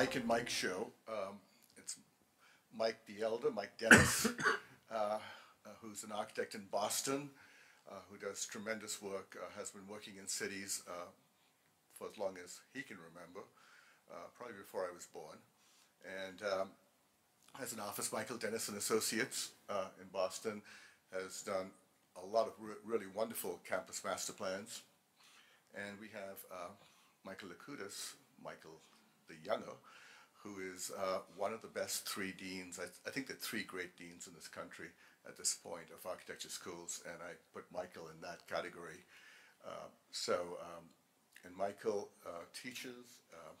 Mike and Mike show. Um, it's Mike the Elder, Mike Dennis, uh, uh, who's an architect in Boston, uh, who does tremendous work, uh, has been working in cities for as long as he can remember, probably before I was born. And um, has an office, Michael Dennis and Associates in Boston, has done a lot of re- really wonderful campus master plans. And we have uh, Michael Lykoudis, Michael the Younger, who is uh, one of the best three deans. I, I think there are three great deans in this country at this point of architecture schools, and I put Michael in that category. Uh, so, um, and Michael uh, teaches, uh,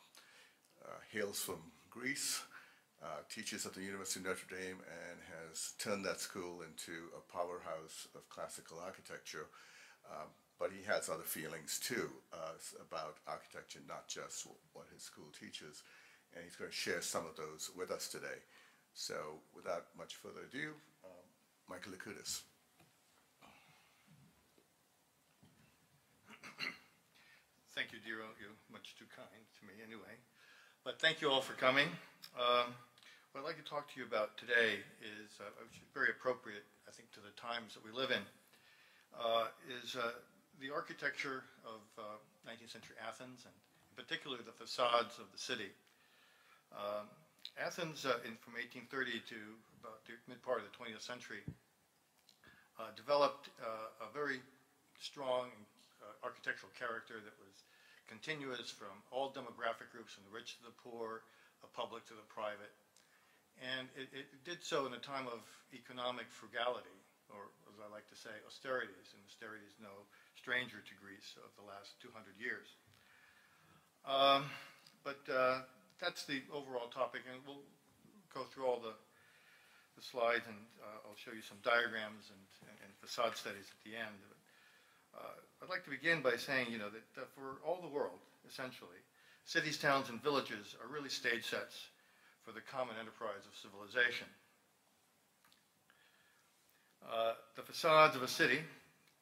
uh, hails from Greece, uh, teaches at the University of Notre Dame, and has turned that school into a powerhouse of classical architecture. Um, but he has other feelings too uh, about architecture, not just wh- what his school teaches. And he's going to share some of those with us today. So, without much further ado, um, Michael Lykoudis. Thank you, Dhiru. You're much too kind to me anyway. But thank you all for coming. Um, what I'd like to talk to you about today is uh, very appropriate, I think, to the times that we live in, uh, is uh, the architecture of uh, 19th century Athens and in particular the facades of the city. Um, Athens uh, in, from 1830 to about the mid part of the 20th century uh, developed uh, a very strong uh, architectural character that was continuous from all demographic groups, from the rich to the poor, the public to the private. And it, it did so in a time of economic frugality, or as I like to say, austerities. And austerity is no stranger to Greece of the last 200 years. Um, but uh, that's the overall topic, and we'll go through all the, the slides, and uh, I'll show you some diagrams and, and, and facade studies at the end. Uh, I'd like to begin by saying, you know, that, that for all the world, essentially, cities, towns, and villages are really stage sets for the common enterprise of civilization. Uh, the facades of a city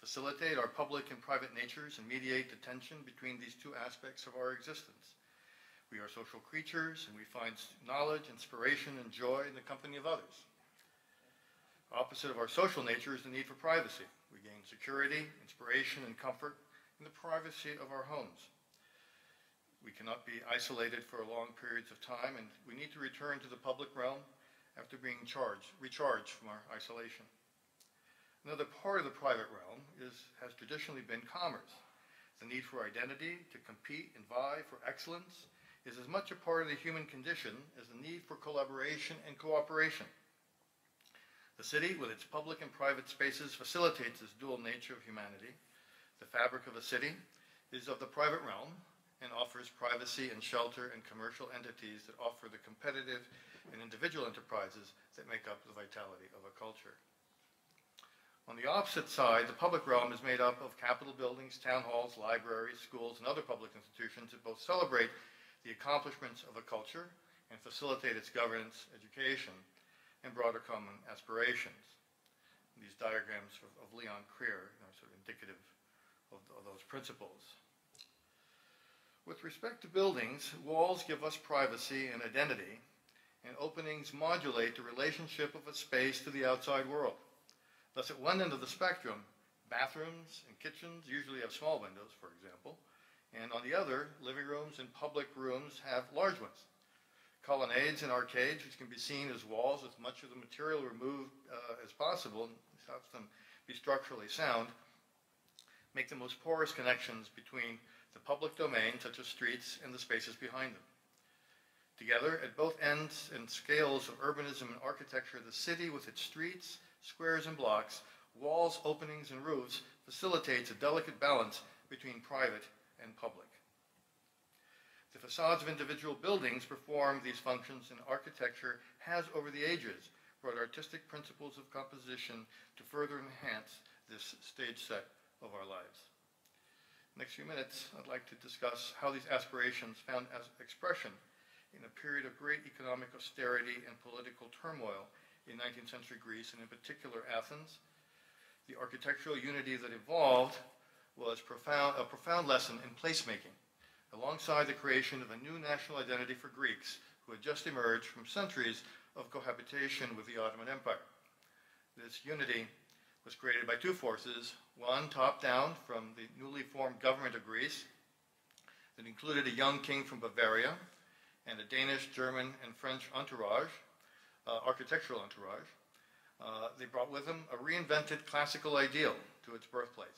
facilitate our public and private natures and mediate the tension between these two aspects of our existence. We are social creatures, and we find knowledge, inspiration, and joy in the company of others. Opposite of our social nature is the need for privacy. We gain security, inspiration, and comfort in the privacy of our homes. We cannot be isolated for long periods of time, and we need to return to the public realm after being charged, recharged from our isolation. Another part of the private realm is, has traditionally been commerce. The need for identity, to compete and vie for excellence, is as much a part of the human condition as the need for collaboration and cooperation. The city, with its public and private spaces, facilitates this dual nature of humanity. The fabric of a city is of the private realm and offers privacy and shelter and commercial entities that offer the competitive and individual enterprises that make up the vitality of a culture. On the opposite side, the public realm is made up of capitol buildings, town halls, libraries, schools, and other public institutions that both celebrate the accomplishments of a culture and facilitate its governance, education, and broader common aspirations. These diagrams of, of Leon Krier are sort of indicative of, of those principles. With respect to buildings, walls give us privacy and identity, and openings modulate the relationship of a space to the outside world. Thus, at one end of the spectrum, bathrooms and kitchens usually have small windows, for example, and on the other, living rooms and public rooms have large ones. Colonnades and arcades, which can be seen as walls with much of the material removed uh, as possible, helps them be structurally sound, make the most porous connections between the public domain, such as streets, and the spaces behind them. Together, at both ends and scales of urbanism and architecture, the city, with its streets, squares, and blocks, walls, openings, and roofs, facilitates a delicate balance between private and public. The facades of individual buildings perform these functions, and architecture has, over the ages, brought artistic principles of composition to further enhance this stage set of our lives. Next few minutes, I'd like to discuss how these aspirations found as expression in a period of great economic austerity and political turmoil in 19th century Greece, and in particular Athens. The architectural unity that evolved was profound, a profound lesson in placemaking, alongside the creation of a new national identity for Greeks, who had just emerged from centuries of cohabitation with the Ottoman Empire. This unity was created by two forces, one top-down from the newly formed government of Greece that included a young king from Bavaria and a Danish, German, and French entourage, uh, architectural entourage. Uh, they brought with them a reinvented classical ideal to its birthplace.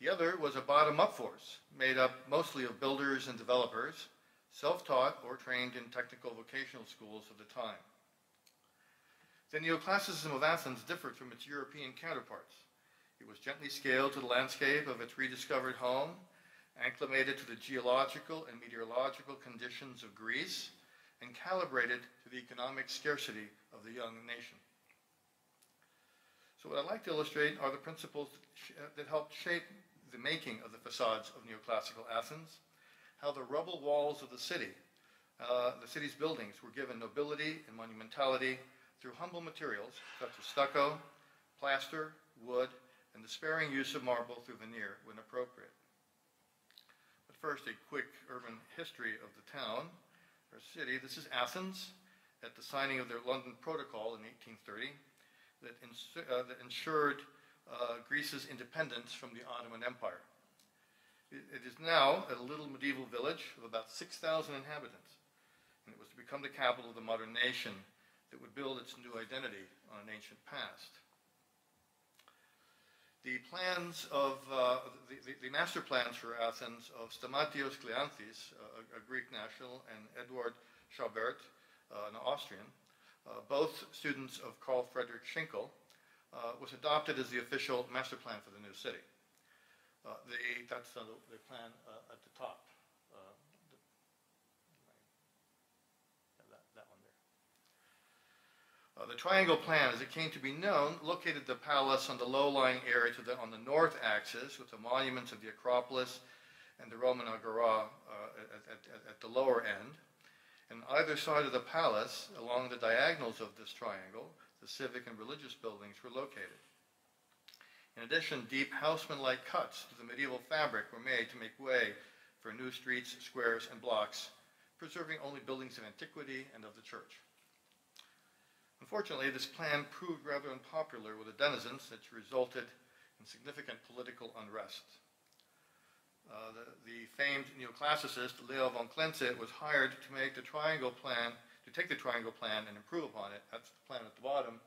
The other was a bottom-up force made up mostly of builders and developers, self-taught or trained in technical vocational schools of the time. The neoclassicism of Athens differed from its European counterparts. It was gently scaled to the landscape of its rediscovered home, acclimated to the geological and meteorological conditions of Greece, and calibrated to the economic scarcity of the young nation. So what I'd like to illustrate are the principles uh, that helped shape the making of the facades of neoclassical Athens, how the rubble walls of the city, uh, the city's buildings, were given nobility and monumentality through humble materials such as stucco, plaster, wood, and the sparing use of marble through veneer when appropriate. But first, a quick urban history of the town or city. This is Athens at the signing of their London Protocol in 1830 that, ins- uh, that ensured uh, Greece's independence from the Ottoman Empire. It, it is now a little medieval village of about 6,000 inhabitants, and it was to become the capital of the modern nation that would build its new identity on an ancient past. The plans of uh, the, the, master plans for Athens of Stamatios Kleanthis, a, a Greek national, and Edward Schaubert, uh, an Austrian, uh, both students of Carl Friedrich Schinkel, uh, was adopted as the official master plan for the new city. The, that's the, plan at the top. Uh, the, yeah, that, that one there. Uh, the triangle plan, as it came to be known, located the palace on the low-lying area the, on the north axis with the monuments of the Acropolis and the Roman Agora uh, at, at, at, at the lower end. And either side of the palace, along the diagonals of this triangle, the civic and religious buildings were located. In addition, deep Haussmann-like cuts to the medieval fabric were made to make way for new streets, squares, and blocks, preserving only buildings of antiquity and of the church. Unfortunately, this plan proved rather unpopular with the denizens, which resulted in significant political unrest. Uh, the, the famed neoclassicist Leo von Klenze was hired to make the triangle plan, to take the triangle plan and improve upon it. That's the plan at the bottom.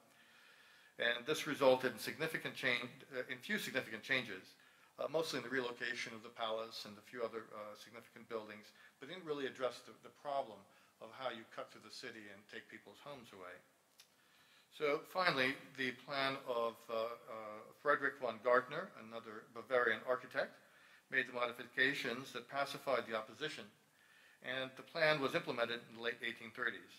And this resulted in significant change, uh, in few significant changes, uh, mostly in the relocation of the palace and a few other uh, significant buildings, but didn't really address the, the problem of how you cut through the city and take people's homes away. So finally, the plan of uh, uh, Frederick von Gärtner, another Bavarian architect, made the modifications that pacified the opposition, and the plan was implemented in the late 1830s.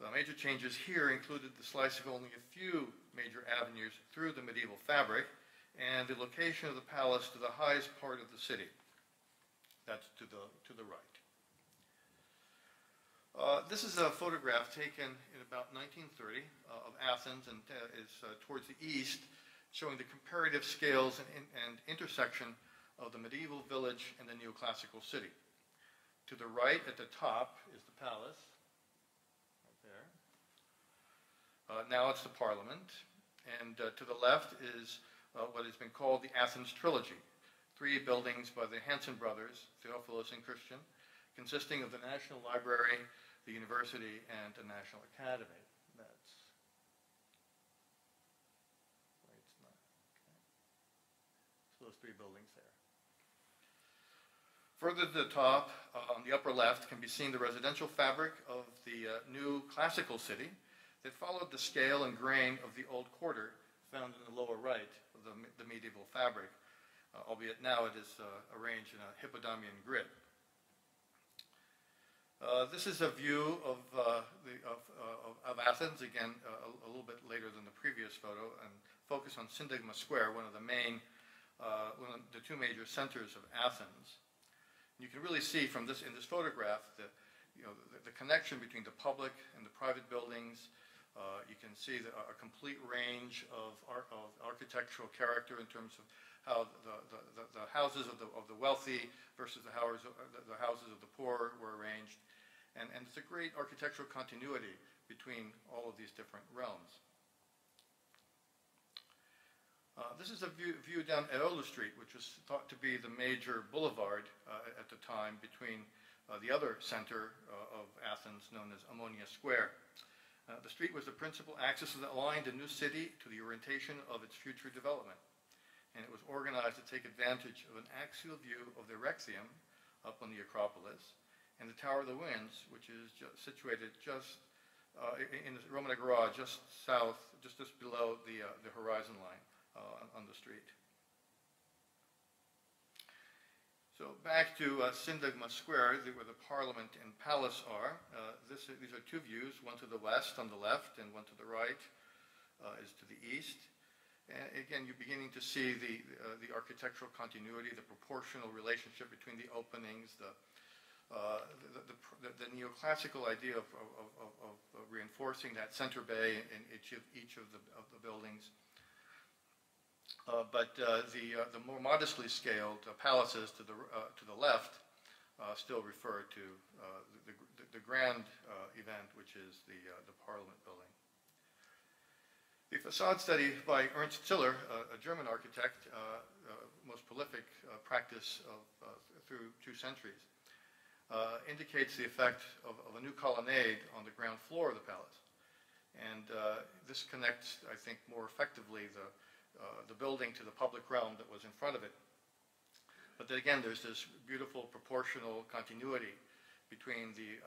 The major changes here included the slicing of only a few major avenues through the medieval fabric and the location of the palace to the highest part of the city. That's to the, to the right. Uh, this is a photograph taken in about 1930 uh, of Athens and uh, is uh, towards the east, showing the comparative scales and, and intersection of the medieval village and the neoclassical city. To the right at the top is the palace, right there. Uh, now it's the parliament. And to the left is what has been called the Athens Trilogy, three buildings by the Hansen brothers, Theophilus and Christian, consisting of the National Library, the university, and the National Academy. That's. Okay. So those three buildings there. Further to the top, uh, on the upper left, can be seen the residential fabric of the uh, new classical city that followed the scale and grain of the old quarter found in the lower right of the, the medieval fabric, uh, albeit now it is uh, arranged in a Hippodamian grid. Uh, this is a view of, uh, the, of, uh, of, Athens, again, uh, a, a little bit later than the previous photo, and focus on Syntagma Square, one of the main, uh, one of the two major centers of Athens. And you can really see from this, in this photograph, the, you know, the, the connection between the public and the private buildings. You can see the, a complete range of, ar- of architectural character in terms of how the, the, the, the houses of the, of the wealthy versus the houses, the, houses of the poor were arranged And, and it's a great architectural continuity between all of these different realms. Uh, This is a view, view down Eola Street, which was thought to be the major boulevard uh, at the time between uh, the other center uh, of Athens, known as Omonia Square. Uh, The street was the principal axis that aligned the new city to the orientation of its future development. And it was organized to take advantage of an axial view of the Erechtheum up on the Acropolis and the Tower of the Winds, which is situated just uh, in the Roman Agora, just south, just just below the uh, the horizon line uh, on- the street. So back to uh, Syntagma Square, where the Parliament and Palace are. Uh, This, these are two views, one to the west on the left and one to the right uh, is to the east. And again, you're beginning to see the, uh, the architectural continuity, the proportional relationship between the openings, the, uh, the, the, the- neoclassical idea of, of, of, of reinforcing that center bay in each of, each of the, of the buildings. Uh, But uh, the, uh, the more modestly scaled uh, palaces to the, to the left still refer to the, the- grand event, which is the, the Parliament Building. The facade study by Ernst Ziller, a German architect, uh, uh, most prolific uh, practice of, uh, through two centuries, uh, indicates the effect of, of a new colonnade on the ground floor of the palace. And this connects, I think, more effectively the, the building to the public realm that was in front of it. But then again, there's this beautiful proportional continuity between the,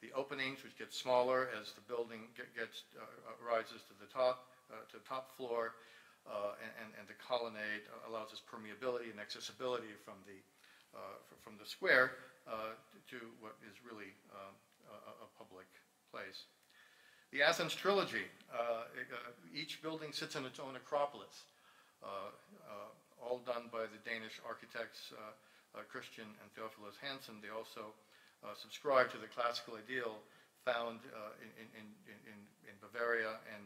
the openings, which get smaller as the building get- gets, uh, uh, rises to the top, uh, to the top floor, uh, and, and- the colonnade allows us permeability and accessibility from the, uh, from the square uh, to what is really um, a, public place. The Athens Trilogy, uh, uh, each building sits in its own acropolis, uh, uh, all done by the Danish architects uh, uh, Christian and Theophilus Hansen. They also uh, subscribe to the classical ideal found uh, in, in, in, in, in Bavaria and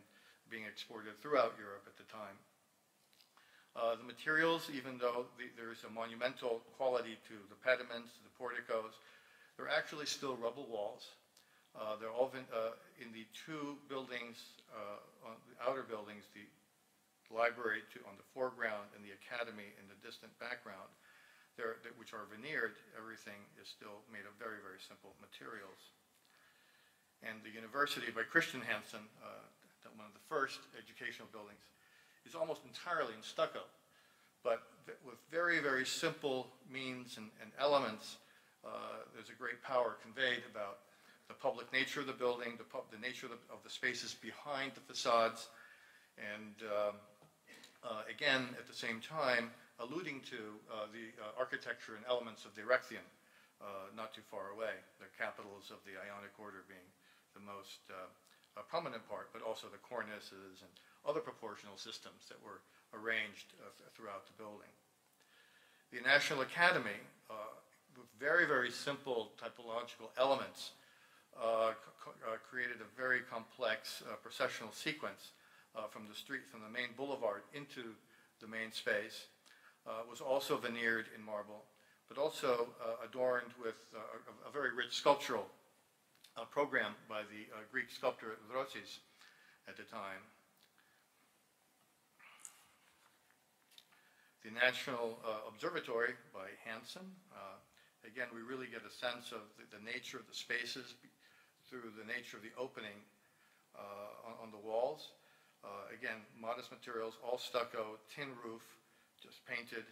being exported throughout Europe at the time. Uh, the materials, even though the, there is a monumental quality to the pediments, to the porticos, they're actually still rubble walls. Uh, they're all been, uh, in the two buildings, uh, on the outer buildings, the library to, on the foreground and the academy in the distant background, they're, that- which are veneered, everything is still made of very, very simple materials. And the university by Christian Hansen, uh, one of the first educational buildings, is almost entirely in stucco. But with very, very simple means and, and elements, uh, there's a great power conveyed about the public nature of the building, the, the nature of the, of the spaces behind the facades, and um, uh, again, at the same time, alluding to uh, the uh, architecture and elements of the Erechtheion, uh, not too far away, the capitals of the Ionic order being the most prominent part, but also the cornices and other proportional systems that were arranged th- throughout the building. The National Academy, with very, very simple typological elements, uh, uh, created a very complex uh, processional sequence from the street, from the main boulevard into the main space, was also veneered in marble, but also uh, adorned with uh, a, a very rich sculptural uh, program by the uh, Greek sculptor Drosis at the time. The National uh, Observatory by Hansen. Uh, again, we really get a sense of the, the nature of the spaces through the nature of the opening uh, on, on the walls. Uh, again, modest materials, all stucco, tin roof, just painted.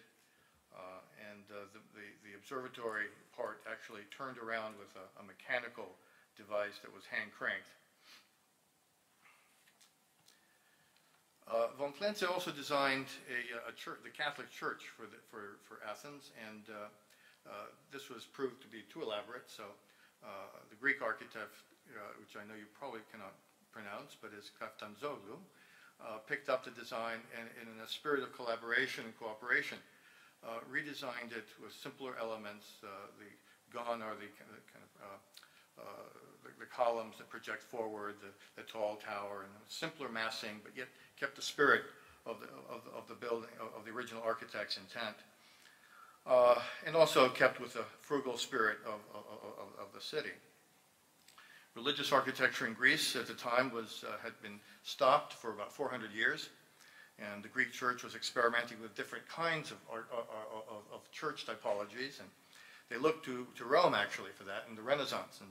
Uh, and uh, the, the, the observatory part actually turned around with a, a mechanical device that was hand cranked. Uh, von Klenze also designed a, a church, the Catholic Church for, the, for, for Athens, and uh, uh, this was proved to be too elaborate. So uh, the Greek architect, which I know you probably cannot pronounce, but is Kaftanzoglu, uh, picked up the design and, and in a spirit of collaboration and cooperation, uh, redesigned it with simpler elements. Uh, the gone are the kind of, uh, uh, the, the columns that project forward, the, the tall tower, and simpler massing, but yet kept the spirit of the, of, of the building, of, of the original architect's intent. Uh, and also kept with the frugal spirit of, of the city. Religious architecture in Greece at the time was, uh, had been stopped for about 400 years, and the Greek church was experimenting with different kinds of, art, uh, uh, of, of church typologies, and they looked to, to Rome actually for that in the Renaissance. And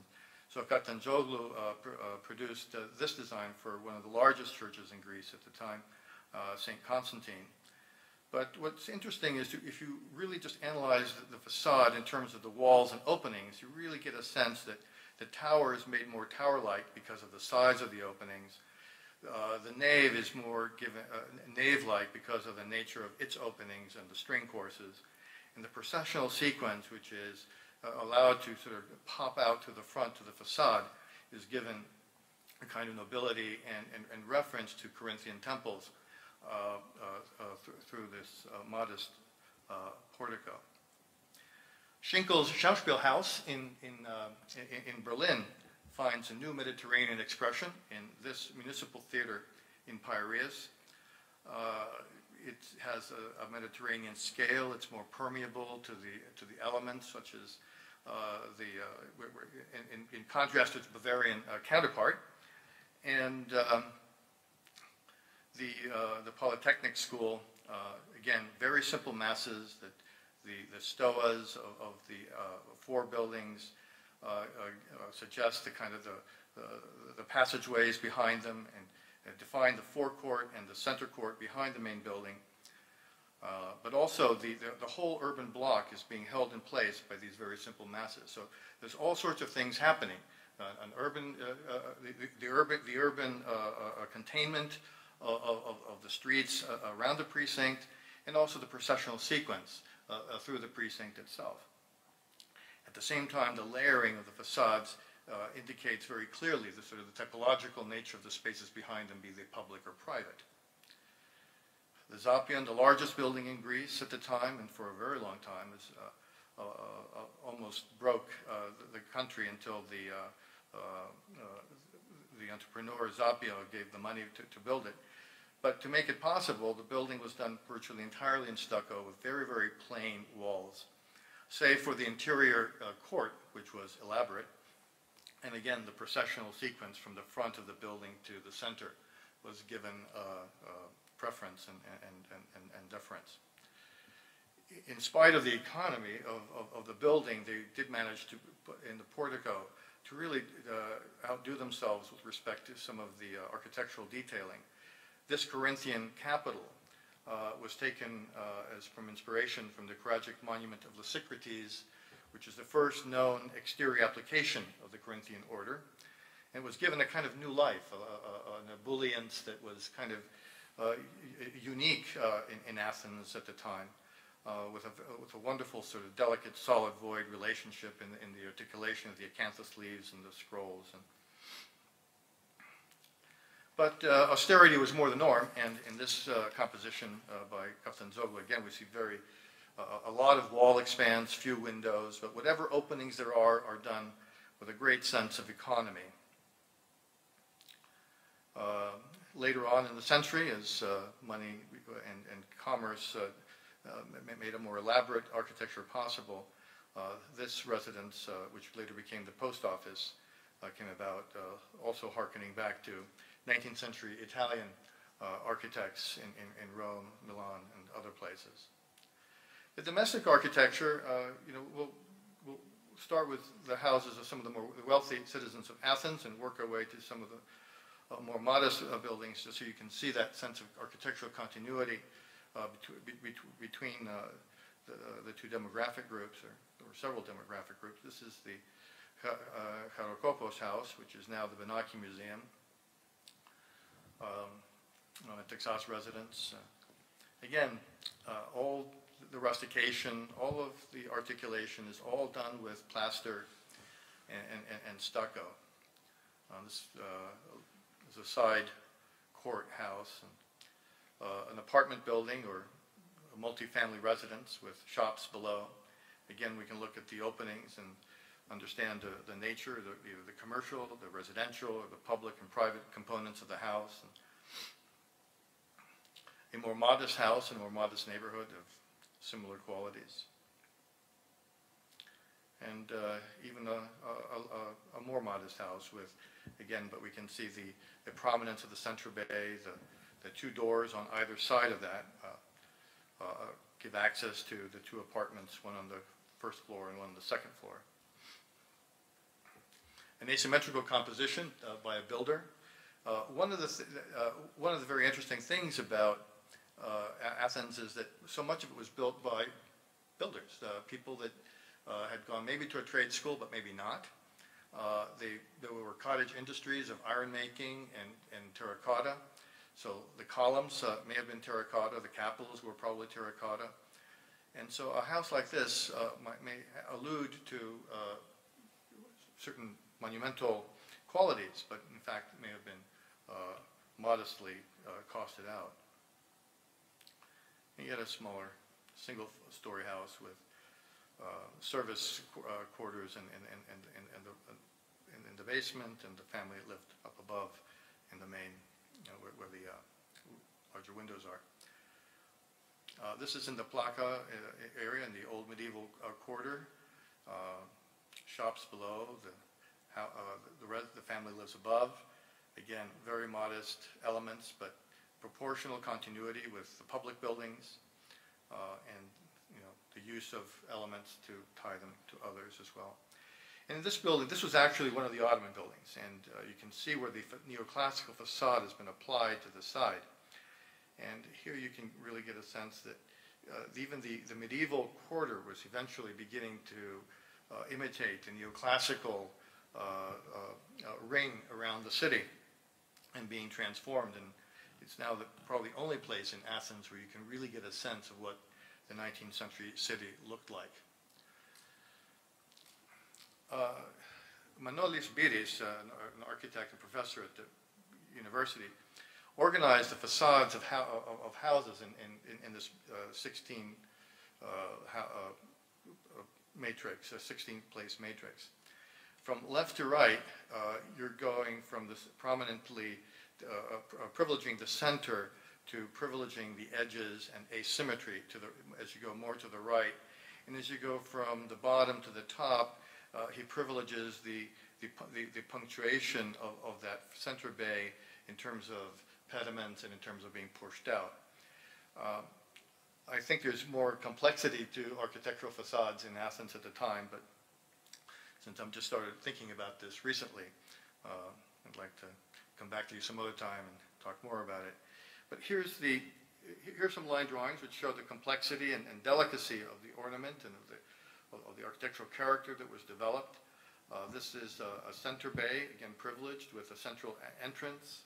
so Kaftanzoglu uh, pr- uh, produced uh, this design for one of the largest churches in Greece at the time, uh, St. Constantine. But what's interesting is to, if you really just analyze the, the facade in terms of the walls and openings, you really get a sense that the tower is made more tower-like because of the size of the openings. Uh, the nave is more given uh, nave-like because of the nature of its openings and the string courses. And the processional sequence, which is uh, allowed to sort of pop out to the front to the facade, is given a kind of nobility and, and, and reference to Corinthian temples uh, uh, uh, th- through this modest portico. Schinkel's Schauspielhaus in, in, uh, in, in Berlin finds a new Mediterranean expression in this municipal theater in Piraeus. Uh, it has a, a Mediterranean scale. It's more permeable to the, to the elements, such as uh, the, uh, we're- we're- in, in- contrast to its Bavarian uh, counterpart. And um, the, uh, the Polytechnic School, again, very simple masses, that the, the stoas of, of the uh, four buildings uh, uh, uh, suggest the kind of the, the, the passageways behind them and, define the forecourt and the center court behind the main building. Uh, but also the, the, the whole urban block is being held in place by these very simple masses. So there's all sorts of things happening. An urban, the, the- urban, the urban containment of, of, of the streets around the precinct, and also the processional sequence uh, uh, through the precinct itself. At the same time, the layering of the facades uh, indicates very clearly the sort of the typological nature of the spaces behind them, be they public or private. The Zappeion, the largest building in Greece at the time, and for a very long time, is, uh, uh, uh, almost broke the, the country until the, the entrepreneur Zapio gave the money to, to build it. But to make it possible, the building was done virtually entirely in stucco with very, very plain walls, save for the interior uh, court, which was elaborate, and again, the processional sequence from the front of the building to the center was given uh, uh, preference and, and, and, and, deference. In spite of the economy of, of, of the building, they did manage to, in the portico, to really uh, outdo themselves with respect to some of the uh, architectural detailing. This Corinthian capital uh, was taken uh, as from inspiration from the Choragic monument of Lysicrates, which is the first known exterior application of the Corinthian order. And was given a kind of new life, an ebullience that was kind of uh, unique uh, in, in Athens at the time, uh, with, a, with a wonderful sort of delicate solid void relationship in, in the articulation of the acanthus leaves and the scrolls. And, but uh, austerity was more the norm, and in this uh, composition uh, by Kaftanzoglu, again, we see very uh, a lot of wall expanse, few windows, but whatever openings there are are done with a great sense of economy. Uh, later on in the century, as uh, money and, and commerce made a more elaborate architecture possible, this residence, which later became the post office, came about, also harkening back to 19th century Italian uh, architects in, in, in Rome, Milan, and other places. The domestic architecture, uh, you know, we'll, we'll start with the houses of some of the more wealthy citizens of Athens and work our way to some of the uh, more modest uh, buildings, just so you can see that sense of architectural continuity uh, between, be, between uh, the, the two demographic groups, or, or several demographic groups. This is the uh, house, which is now the Benaki Museum, um, uh, Texas residence. Uh, again, uh, all the rustication, all of the articulation is all done with plaster and, and, and stucco. Uh, this uh, is a side courthouse, and, uh, an apartment building or a multifamily residence with shops below. Again, we can look at the openings and understand the, the nature, the, the commercial, the residential, or the public and private components of the house. A more modest house in a more modest neighborhood of similar qualities. and uh, even a, a, a, more modest house with, again, but we can see the, the prominence of the center bay, the, the two doors on either side of that uh, uh, give access to the two apartments, one on the first floor and one on the second floor. An asymmetrical composition uh, by a builder. Uh, one of the th- uh, one of the very interesting things about uh, Athens is that so much of it was built by builders, uh, people that had gone maybe to a trade school, but maybe not. They, there were cottage industries of iron making and, and terracotta. So the columns may have been terracotta, the capitals were probably terracotta. And so a house like this uh, might, may allude to uh, certain monumental qualities, but in fact may have been uh, modestly uh, costed out. And yet a smaller, single-story house with uh, service qu- uh, quarters and, and, and, and the, in, in the basement, and the family lived up above in the main, you know, where, where the uh, larger windows are. Uh, This is in the Plaka uh, area, in the old medieval uh, quarter. Uh, Shops below, the, how, uh, the res, the family lives above. Again, very modest elements, but proportional continuity with the public buildings, uh, and, you know, the use of elements to tie them to others as well. And this building, this was actually one of the Ottoman buildings, and uh, you can see where the neoclassical facade has been applied to the side. And here you can really get a sense that uh, even the, the medieval quarter was eventually beginning to uh, imitate the neoclassical ring around the city and being transformed. And it's now the, probably the only place in Athens where you can really get a sense of what the 19th century city looked like. Uh, Manolis Biris, uh, an architect and professor at the university, organized the facades of, hou- of, houses in, in, in this uh, 16 uh, ho- uh, uh, matrix, a 16 place matrix. From left to right, uh, you're going from this prominently uh, uh, privileging the center to privileging the edges and asymmetry to the, as you go more to the right. And as you go from the bottom to the top, uh, he privileges the, the, the, the punctuation of, of that center bay in terms of pediments and in terms of being pushed out. Uh, I think there's more complexity to architectural facades in Athens at the time, but since I'm just started thinking about this recently, uh, I'd like to come back to you some other time and talk more about it. But here's the here's some line drawings which show the complexity and, and delicacy of the ornament and of the of, the architectural character that was developed. Uh, this is a, a center bay, again privileged with a central entrance.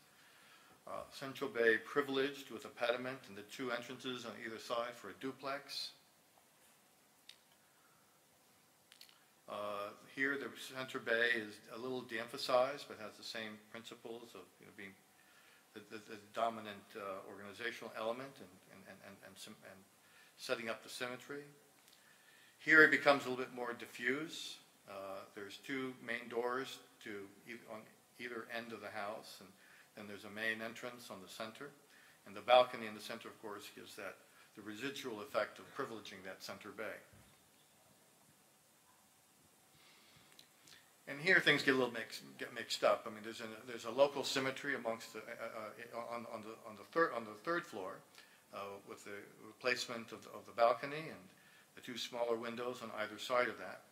Uh, central bay privileged with a pediment and the two entrances on either side for a duplex. Uh, Here, the center bay is a little de-emphasized, but has the same principles of, you know, being the, the, the dominant uh, organizational element and, and, and, and, and setting up the symmetry. Here, it becomes a little bit more diffuse. Uh, There's two main doors to, eith- on either end of the house, and then there's a main entrance on the center. And the balcony in the center, of course, gives that, the residual effect of privileging that center bay. And here things get a little mixed, get mixed up. I mean, there's a, there's a local symmetry amongst the, uh, uh, on, on the, on the third, on the third floor, uh, with the replacement of, the- of the balcony and the two smaller windows on either side of that.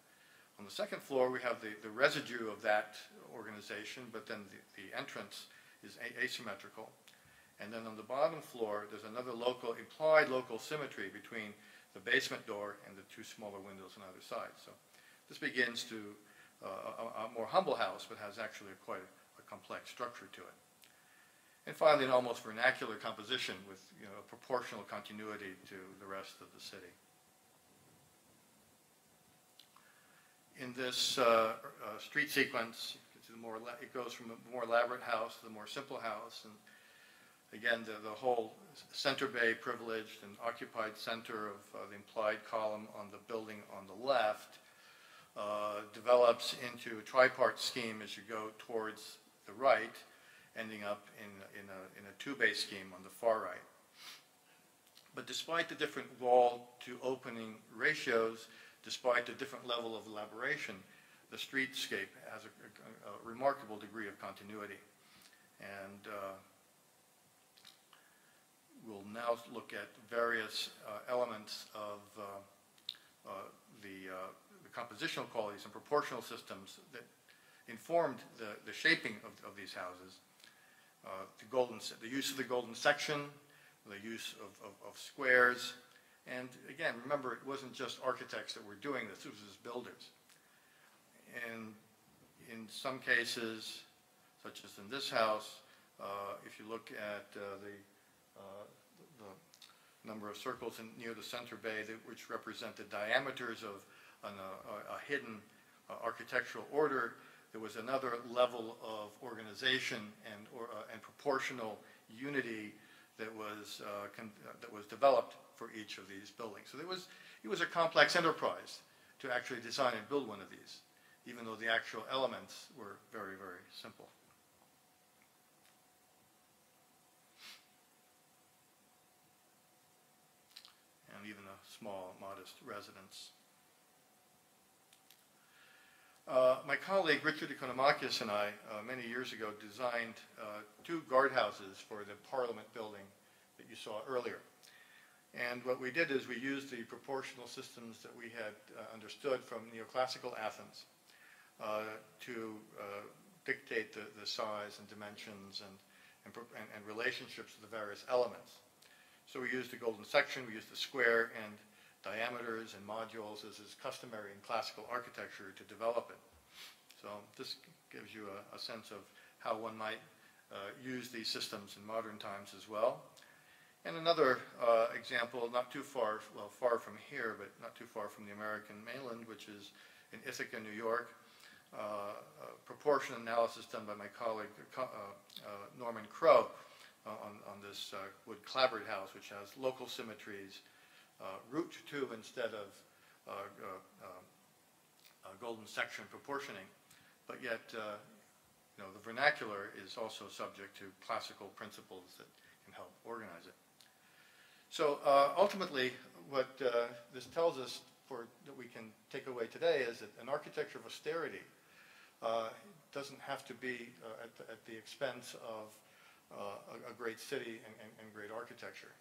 On the second floor, we have the, the residue of that organization, but then the, the entrance is asymmetrical. And then on the bottom floor, there's another local, implied local symmetry between the basement door and the two smaller windows on either side. So this begins to a, a more humble house, but has actually a quite a, complex structure to it. And finally, an almost vernacular composition with you know, a proportional continuity to the rest of the city. In this uh, uh, street sequence, more, it goes from a more elaborate house to the more simple house. And again, the, the whole center bay privileged and occupied center of uh, the implied column on the building on the left uh, develops into a tripart scheme as you go towards the right, ending up in, in a, in a two-bay scheme on the far right. But despite the different wall to opening ratios, despite the different level of elaboration, the streetscape has a, a- a remarkable degree of continuity. And uh, we'll now look at various uh, elements of uh, uh, the, uh, the compositional qualities and proportional systems that informed the, the shaping of, of these houses. Uh, the golden, the use of the golden section, the use of, of, of squares, and again, remember, it wasn't just architects that were doing this, it was builders. And in some cases, such as in this house, uh, if you look at uh, the, uh, the number of circles in, near the center bay, that, which represent the diameters of uh, a, a hidden uh, architectural order, there was another level of organization and, or, uh, and proportional unity that was, uh, uh, that was developed for each of these buildings. So it was, it was a complex enterprise to actually design and build one of these, even though the actual elements were very, very simple. And even a small, modest residence. Uh, My colleague Richard Economakis and I, uh, many years ago, designed uh, two guardhouses for the Parliament building that you saw earlier. And what we did is we used the proportional systems that we had uh, understood from neoclassical Athens uh, to dictate the, the size and dimensions and, and, and, and relationships of the various elements. So we used the golden section, we used the square and diameters and modules as is customary in classical architecture to develop it. So this gives you a, a sense of how one might uh, use these systems in modern times as well. And another uh, example, not too far, well, far from here, but not too far from the American mainland, which is in Ithaca, New York, uh, proportion analysis done by my colleague uh, uh, Norman Crowe uh, on, on this uh, wood clapboard house, which has local symmetries, uh, root to instead of uh, uh, um, uh, golden section proportioning, but yet, you know, the vernacular is also subject to classical principles that can help organize it. So ultimately, what this tells us for, that we can take away today is that an architecture of austerity uh, doesn't have to be uh, at, the, at the expense of uh, a, a great city and, and, and great architecture.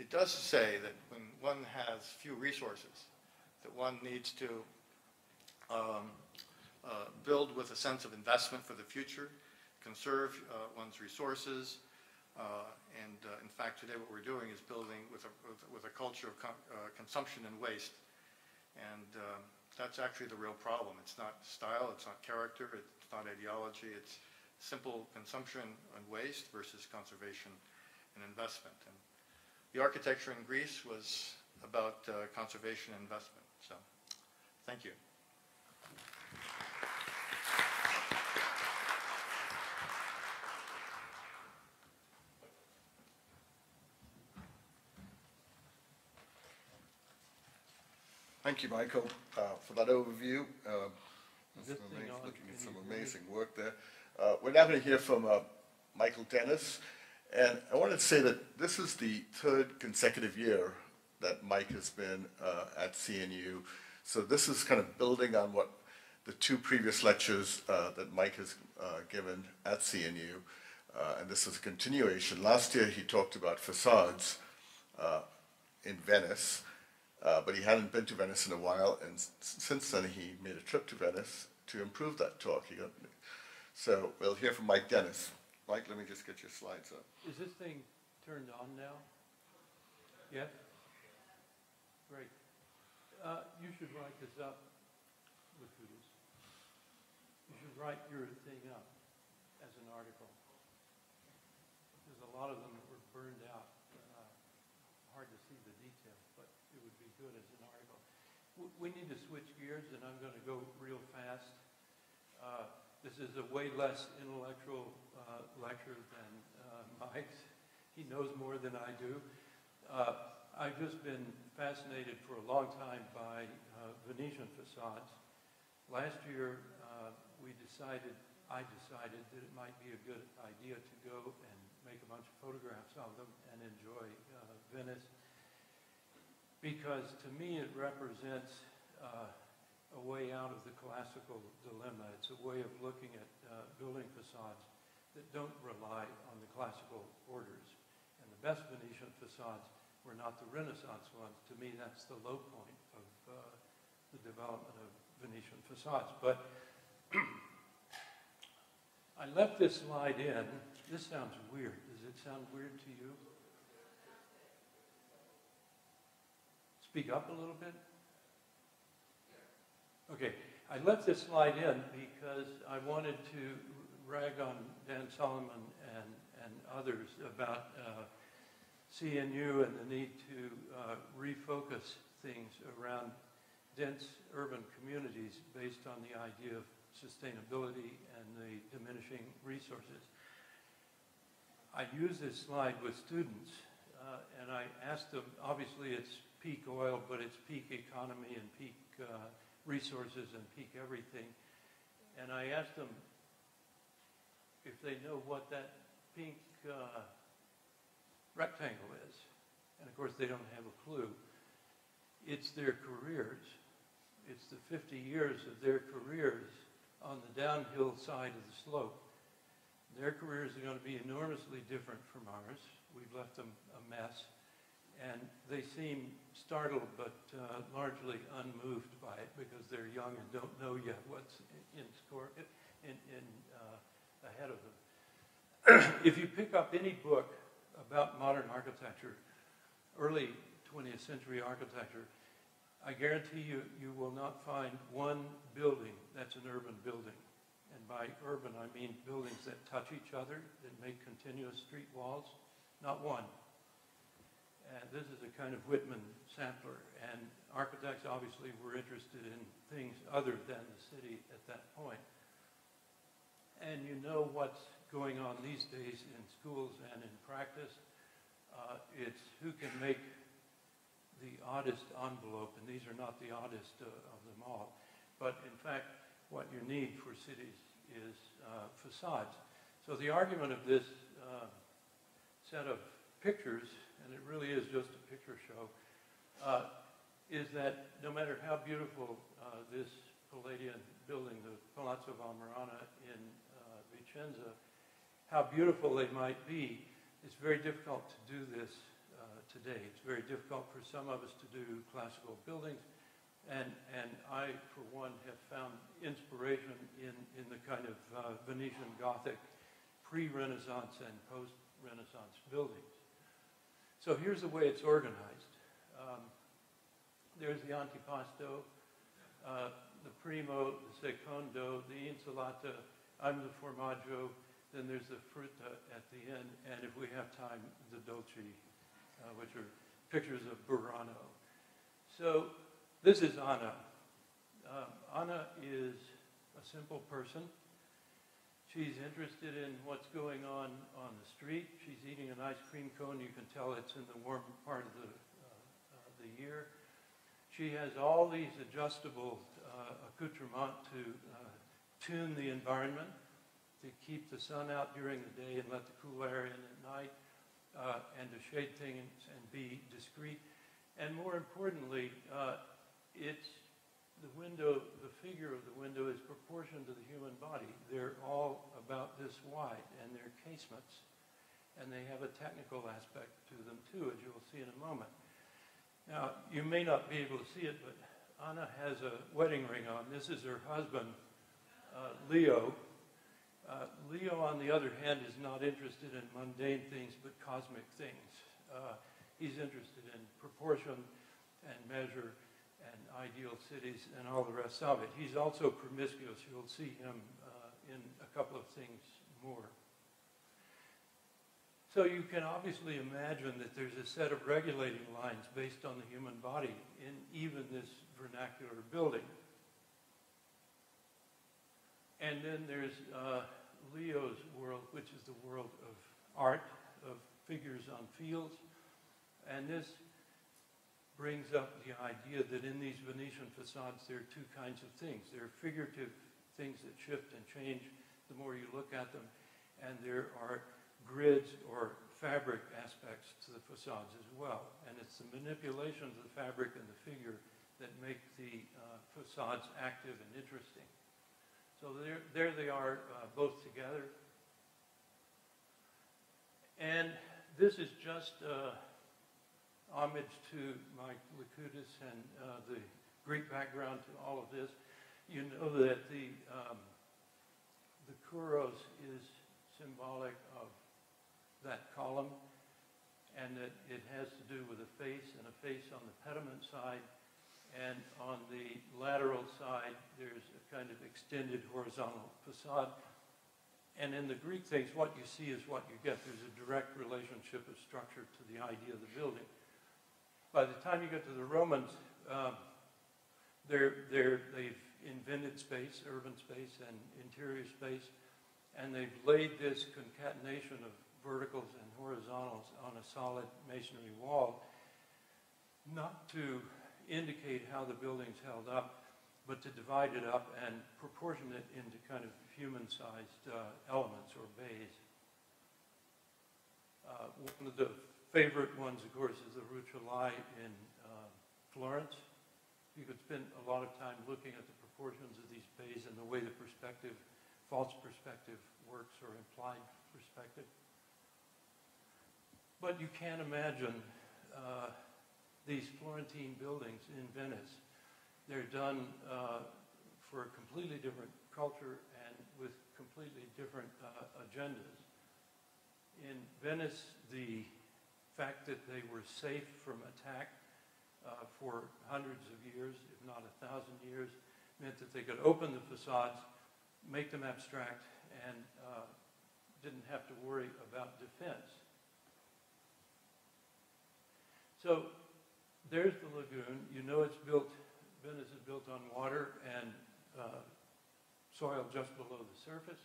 It does say that when one has few resources, that one needs to um, uh, build with a sense of investment for the future, conserve uh, one's resources, uh, and uh, in fact, today what we're doing is building with a, with, with a culture of con- uh, consumption and waste. And um, that's actually the real problem. It's not style, it's not character, it's not ideology, it's simple consumption and waste versus conservation and investment. And the architecture in Greece was about uh, conservation and investment. So, thank you. Thank you, Michael, uh, for that overview. Uh, Is some thing? Looking at some you hear me? amazing work there. Uh, We're now going to hear from uh, Michael Dennis, and I wanted to say that this is the third consecutive year that Mike has been uh, at CNU. So this is kind of building on what the two previous lectures uh, that Mike has uh, given at CNU, uh, and this is a continuation. Last year, he talked about facades uh, in Venice, uh, but he hadn't been to Venice in a while, and since then he made a trip to Venice to improve that talk. Got, so we'll hear from Mike Dennis. Mike, let me just get your slides up. Is this thing turned on now? Yeah? Great. Uh, you should write this up, Lykoudis. You should write your thing up as an article. There's a lot of them that were burned out. Uh, hard to see the detail, but it would be good as an article. W- We need to switch gears, and I'm going to go real fast. Uh, This is a way less intellectual uh, lecture than uh, Mike's. He knows more than I do. Uh, I've just been fascinated for a long time by uh, Venetian facades. Last year, uh, we decided, I decided that it might be a good idea to go and make a bunch of photographs of them and enjoy uh, Venice. Because to me, it represents a way out of the classical dilemma. It's a way of looking at uh, building facades that don't rely on the classical orders. And the best Venetian facades were not the Renaissance ones. To me, that's the low point of uh, the development of Venetian facades. But I left this slide in. This sounds weird. Does it sound weird to you? Speak up a little bit. Okay, I left this slide in because I wanted to rag on Dan Solomon and, and others about uh, CNU and the need to uh, refocus things around dense urban communities based on the idea of sustainability and the diminishing resources. I use this slide with students, uh, and I ask them, obviously it's peak oil, but it's peak economy and peak uh, resources and peak everything. And I asked them if they know what that pink uh, rectangle is. And of course, they don't have a clue. It's their careers. It's the 50 years of their careers on the downhill side of the slope. Their careers are going to be enormously different from ours. We've left them a mess. And they seem startled but uh, largely unmoved by it because they're young and don't know yet what's in, in, in ahead of them. if you pick up any book about modern architecture, early 20th century architecture, I guarantee you, you will not find one building that's an urban building. And by urban, I mean buildings that touch each other, that make continuous street walls. Not one. And this is a kind of Whitman sampler. And architects obviously were interested in things other than the city at that point. And you know what's going on these days in schools and in practice. Uh, it's who can make the oddest envelope, and these are not the oddest uh, of them all. But in fact, what you need for cities is uh, facades. So the argument of this uh, set of pictures and it really is just a picture show, uh, is that no matter how beautiful uh, this Palladian building, the Palazzo Valmarana in Vicenza, how beautiful they might be, it's very difficult to do this uh, today. It's very difficult for some of us to do classical buildings. And, and I, for one, have found inspiration in, in the kind of uh, Venetian Gothic pre-Renaissance and post-Renaissance buildings. So here's the way it's organized. Um, there's the antipasto, uh, the primo, the secondo, the insalata, I'm the formaggio, then there's the frutta at the end, and if we have time, the dolce, uh, which are pictures of Burano. So this is Anna. Um, Anna is a simple person. She's interested in what's going on on the street. She's eating an ice cream cone. You can tell it's in the warm part of the, uh, the year. She has all these adjustable uh, accoutrements to uh, tune the environment, to keep the sun out during the day and let the cool air in at night, uh, and to shade things and be discreet. And more importantly, uh, it's the window, the figure of the window is proportioned to the human body. They're all about this wide, and they're casements. And they have a technical aspect to them too, as you'll see in a moment. Now, you may not be able to see it, but Anna has a wedding ring on. This is her husband, uh, Leo. Uh, Leo, on the other hand, is not interested in mundane things, but cosmic things. Uh, he's interested in proportion and measure and ideal cities and all the rest of it. He's also promiscuous. You'll see him uh, in a couple of things more. So you can obviously imagine that there's a set of regulating lines based on the human body in even this vernacular building. And then there's uh, Leo's world, which is the world of art, of figures on fields. And this brings up the idea that in these Venetian facades there are two kinds of things. There are figurative things that shift and change the more you look at them, and there are grids or fabric aspects to the facades as well. And it's the manipulation of the fabric and the figure that make the uh, facades active and interesting. So there, there they are, uh, both together. And this is just uh, homage to Mike Lykoudis and uh, the Greek background to all of this. You know that the, um, the kuros is symbolic of that column, and that it has to do with a face and a face on the pediment side, and on the lateral side, there's a kind of extended horizontal facade. And in the Greek things, what you see is what you get. There's a direct relationship of structure to the idea of the building. By the time you get to the Romans, um, they're, they're, they've invented space, urban space and interior space, and they've laid this concatenation of verticals and horizontals on a solid masonry wall, not to indicate how the building's held up, but to divide it up and proportion it into kind of human-sized uh, elements or bays. Uh, one of the favorite ones, of course, is the Rucellai in uh, Florence. You could spend a lot of time looking at the proportions of these bays and the way the perspective, false perspective works or implied perspective. But you can't imagine uh, these Florentine buildings in Venice. They're done uh, for a completely different culture and with completely different uh, agendas. In Venice, the fact that they were safe from attack uh, for hundreds of years, if not a thousand years, meant that they could open the facades, make them abstract, and uh, didn't have to worry about defense. So there's the lagoon. You know it's built, Venice is built on water and uh, soil just below the surface.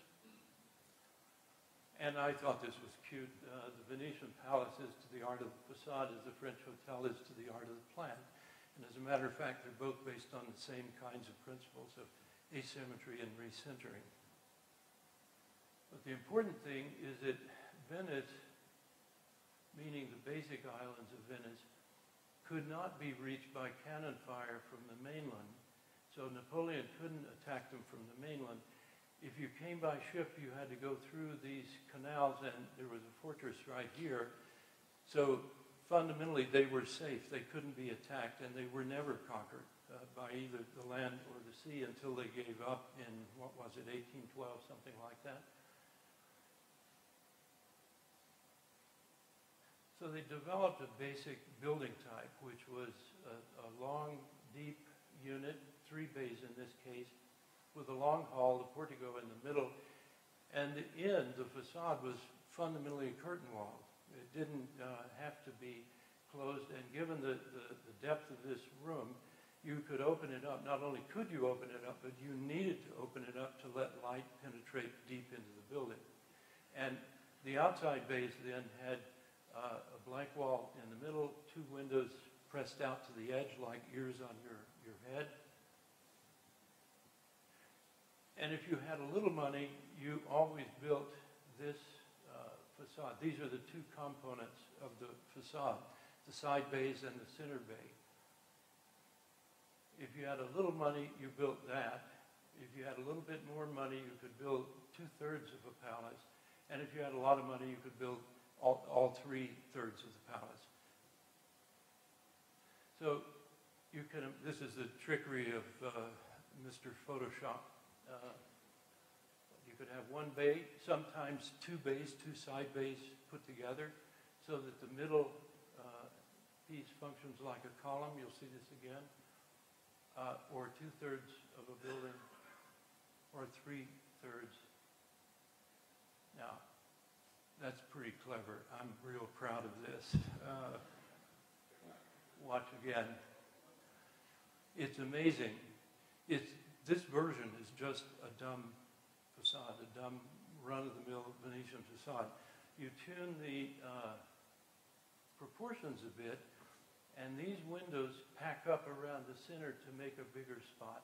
And I thought this was cute. Uh, the Venetian palace is to the art of the facade as the French hotel is to the art of the plan. And as a matter of fact, they're both based on the same kinds of principles of asymmetry and recentering. But the important thing is that Venice, meaning the basic islands of Venice, could not be reached by cannon fire from the mainland. So Napoleon couldn't attack them from the mainland. If you came by ship, you had to go through these canals, and there was a fortress right here. So fundamentally, they were safe. They couldn't be attacked, and they were never conquered uh, by either the land or the sea until they gave up in, what was it, 1812, something like that. So they developed a basic building type, which was a, a long, deep unit, three bays in this case, with a long hall, the portico in the middle, and the end, the facade was fundamentally a curtain wall. It didn't uh, have to be closed, and given the, the, the depth of this room, you could open it up. Not only could you open it up, but you needed to open it up to let light penetrate deep into the building. And the outside bays then had uh, a blank wall in the middle, two windows pressed out to the edge like ears on your, your head. And if you had a little money, you always built this uh, facade. These are the two components of the facade, the side bays and the center bay. If you had a little money, you built that. If you had a little bit more money, you could build two-thirds of a palace. And if you had a lot of money, you could build all, all three-thirds of the palace. So you can, this is the trickery of uh, Mr. Photoshop. Uh, you could have one bay, sometimes two bays, two side bays put together, so that the middle uh, piece functions like a column. You'll see this again. Uh, or two-thirds of a building, or three-thirds. Now, that's pretty clever. I'm real proud of this. Uh, watch again. It's amazing. It's, this version is just a dumb facade, a dumb run-of-the-mill Venetian facade. You tune the uh, proportions a bit, and these windows pack up around the center to make a bigger spot,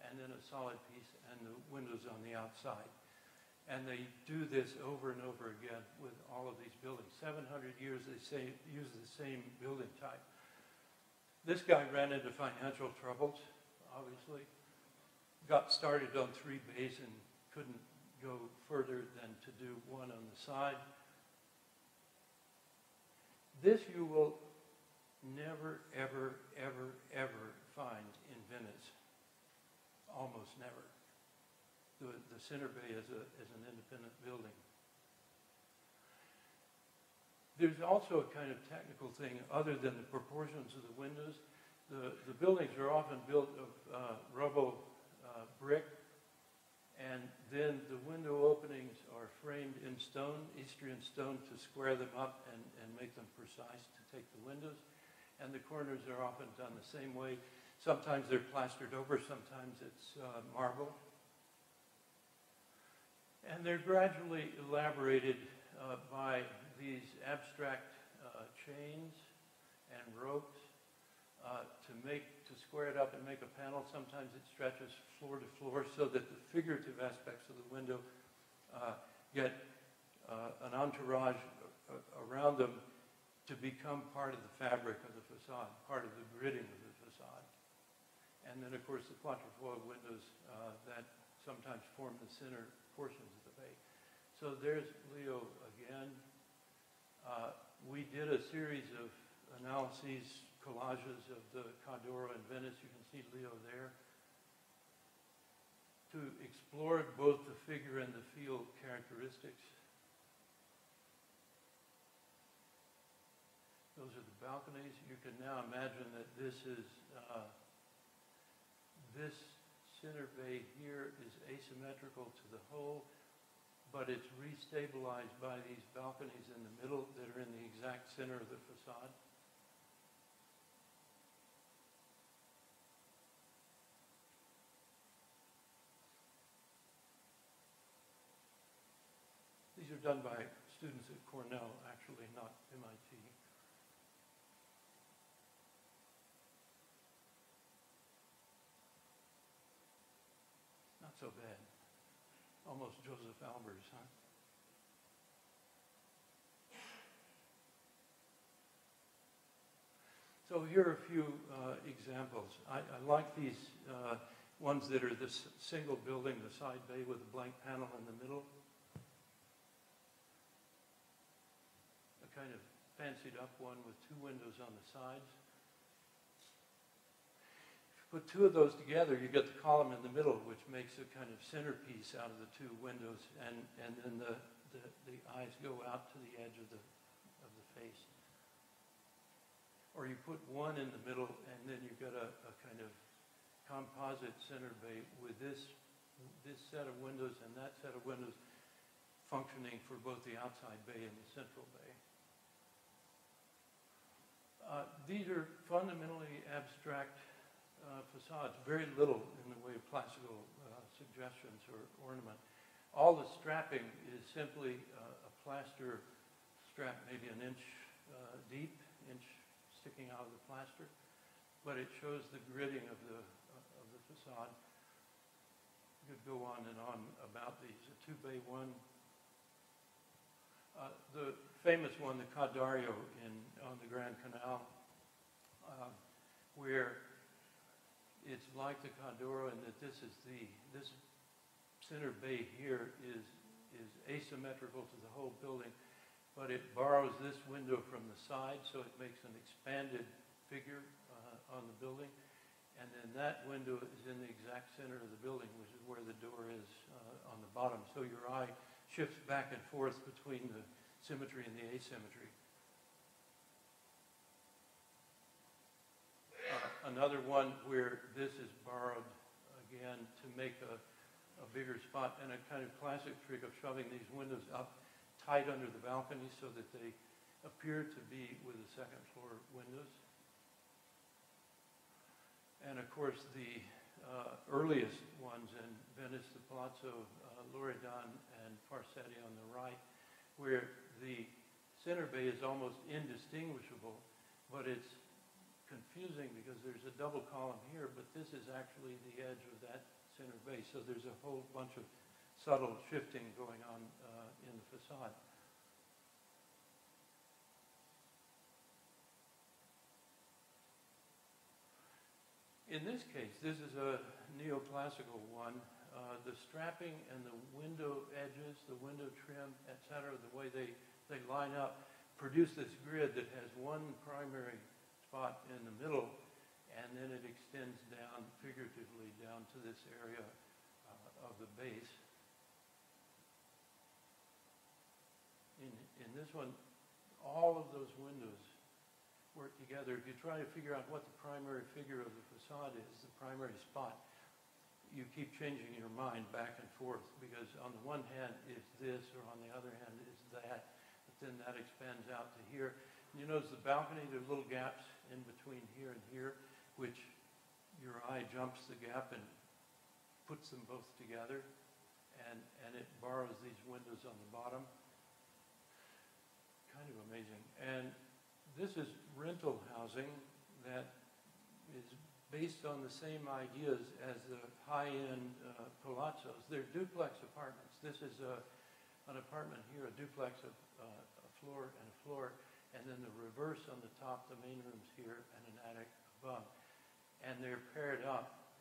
and then a solid piece, and the windows on the outside. And they do this over and over again with all of these buildings. 700 years they say, use the same building type. This guy ran into financial troubles, obviously. Got started on three bays and couldn't go further than to do one on the side. This you will never, ever, ever, ever find in Venice. Almost never. The, the Center Bay is a, an independent building. There's also a kind of technical thing, other than the proportions of the windows. The, the buildings are often built of uh, rubble uh, brick, and then the window openings are framed in stone, Istrian stone, to square them up and, and make them precise to take the windows. And the corners are often done the same way. Sometimes they're plastered over, sometimes it's uh, marble. And they're gradually elaborated uh, by these abstract uh, chains and ropes uh, to make to square it up and make a panel. Sometimes it stretches floor to floor so that the figurative aspects of the window uh, get uh, an entourage around them to become part of the fabric of the facade, part of the gridding of the facade. And then, of course, the quatrefoil windows uh, that sometimes form the center portions. So there's Leo again. Uh, we did a series of analyses, collages of the Ca' in Venice. You can see Leo there. To explore both the figure and the field characteristics. Those are the balconies. You can now imagine that this is uh, this center bay here is asymmetrical to the whole, but it's restabilized by these balconies in the middle that are in the exact center of the facade. These are done by students at Cornell, actually, not MIT. Not so bad. Almost Josef Albers, huh? So here are a few uh, examples. I, I, like these uh, ones that are this single building, the side bay with a blank panel in the middle. A kind of fancied up one with two windows on the sides. Put two of those together, you get the column in the middle, which makes a kind of centerpiece out of the two windows, and, and then the, the, the eyes go out to the edge of the, of the face. Or you put one in the middle, and then you've got a, a kind of composite center bay with this, this set of windows and that set of windows functioning for both the outside bay and the central bay. Uh, these are fundamentally abstract uh, facades, very little in the way of classical uh, suggestions or ornament. All the strapping is simply uh, a plaster strap, maybe an inch uh, deep, inch sticking out of the plaster, but it shows the gridding of the, uh, of the facade. You could go on and on about these. A two-bay one, uh, the famous one, the Ca' Dario in, on the Grand Canal, where it's like the Ca' d'Oro in that this is the, this center bay here is, is asymmetrical to the whole building, but it borrows this window from the side, so it makes an expanded figure uh, on the building. And then that window is in the exact center of the building, which is where the door is uh, on the bottom. So your eye shifts back and forth between the symmetry and the asymmetry. Another one where this is borrowed again to make a, a bigger spot and a kind of classic trick of shoving these windows up tight under the balcony so that they appear to be with the second floor windows. And of course the uh, earliest ones in Venice, the Palazzo uh, Loredan and Farsetti on the right, where the center bay is almost indistinguishable, but it's confusing because there's a double column here, but this is actually the edge of that center base. So there's a whole bunch of subtle shifting going on uh, in the facade. in this case, this is a neoclassical one. Uh, the strapping and the window edges, the window trim, etc., the way they, they line up, produce this grid that has one primary spot in the middle, and then it extends down figuratively down to this area uh, of the base. In, in this one, all of those windows work together. If you try to figure out what the primary figure of the facade is, the primary spot, you keep changing your mind back and forth because on the one hand is this or on the other hand is that, but then that expands out to here. And you notice the balcony, there are little gaps in between here and here, which your eye jumps the gap and puts them both together, and, and it borrows these windows on the bottom. Kind of amazing. And this is rental housing that is based on the same ideas as the high-end uh, palazzos. They're duplex apartments. This is a, an apartment here, a duplex of uh, a floor and a floor, and then the reverse on the top, the main room's here, and an attic above. And they're paired up,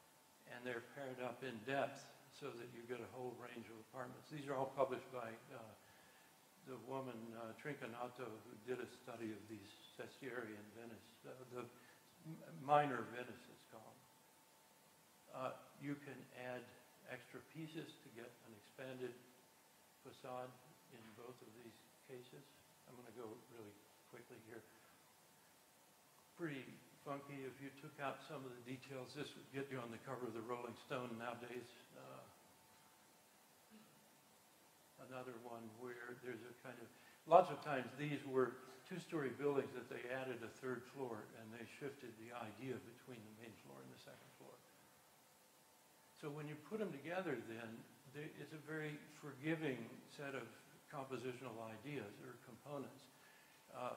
and they're paired up in depth so that you get a whole range of apartments. These are all published by uh, the woman uh, Trincanato who did a study of these sestieri in Venice, uh, the minor Venice it's called. Uh, you can add extra pieces to get an expanded facade in both of these cases. I'm going to go really quickly here. Pretty funky. If you took out some of the details, this would get you on the cover of the Rolling Stone nowadays. Uh, another one where there's a kind of, lots of times these were two-story buildings that they added a third floor and they shifted the idea between the main floor and the second floor. So when you put them together then, it's a very forgiving set of compositional ideas or components. Uh,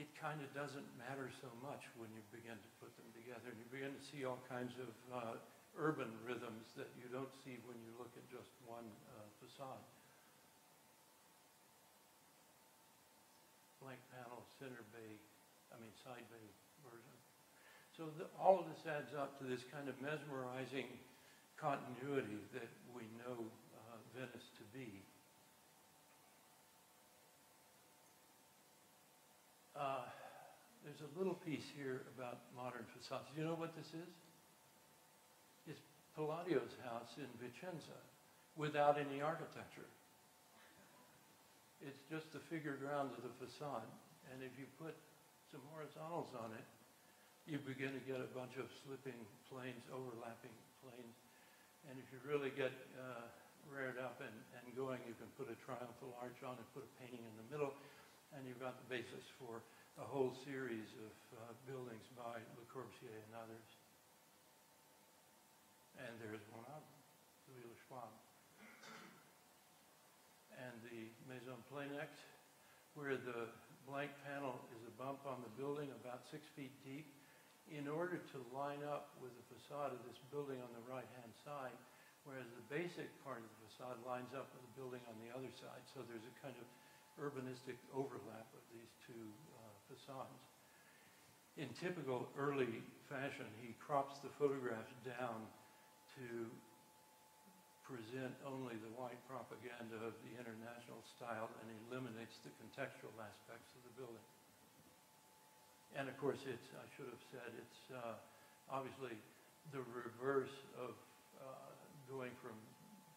It kind of doesn't matter so much when you begin to put them together and you begin to see all kinds of uh, urban rhythms that you don't see when you look at just one uh, facade. Blank panel, center bay, I mean side bay version. So the, all of this adds up to this kind of mesmerizing continuity that we know uh, Venice to be. Uh, there's a little piece here about modern facades. Do you know what this is? It's Palladio's house in Vicenza without any architecture. It's just the figure ground of the facade. And if you put some horizontals on it, you begin to get a bunch of slipping planes, overlapping planes. And if you really get uh, reared up and, and going, you can put a triumphal arch on it, put a painting in the middle, and you've got the basis for a whole series of uh, buildings by Le Corbusier and others. And there's one of them, Louis Le Schwab. And the Maison Planeix, where the blank panel is a bump on the building about six feet deep, in order to line up with the facade of this building on the right-hand side, whereas the basic part of the facade lines up with the building on the other side. So there's a kind of urbanistic overlap of these two In typical early fashion, he crops the photographs down to present only the white propaganda of the international style and eliminates the contextual aspects of the building. And of course, it's, I should have said, it's uh, obviously the reverse of uh, going from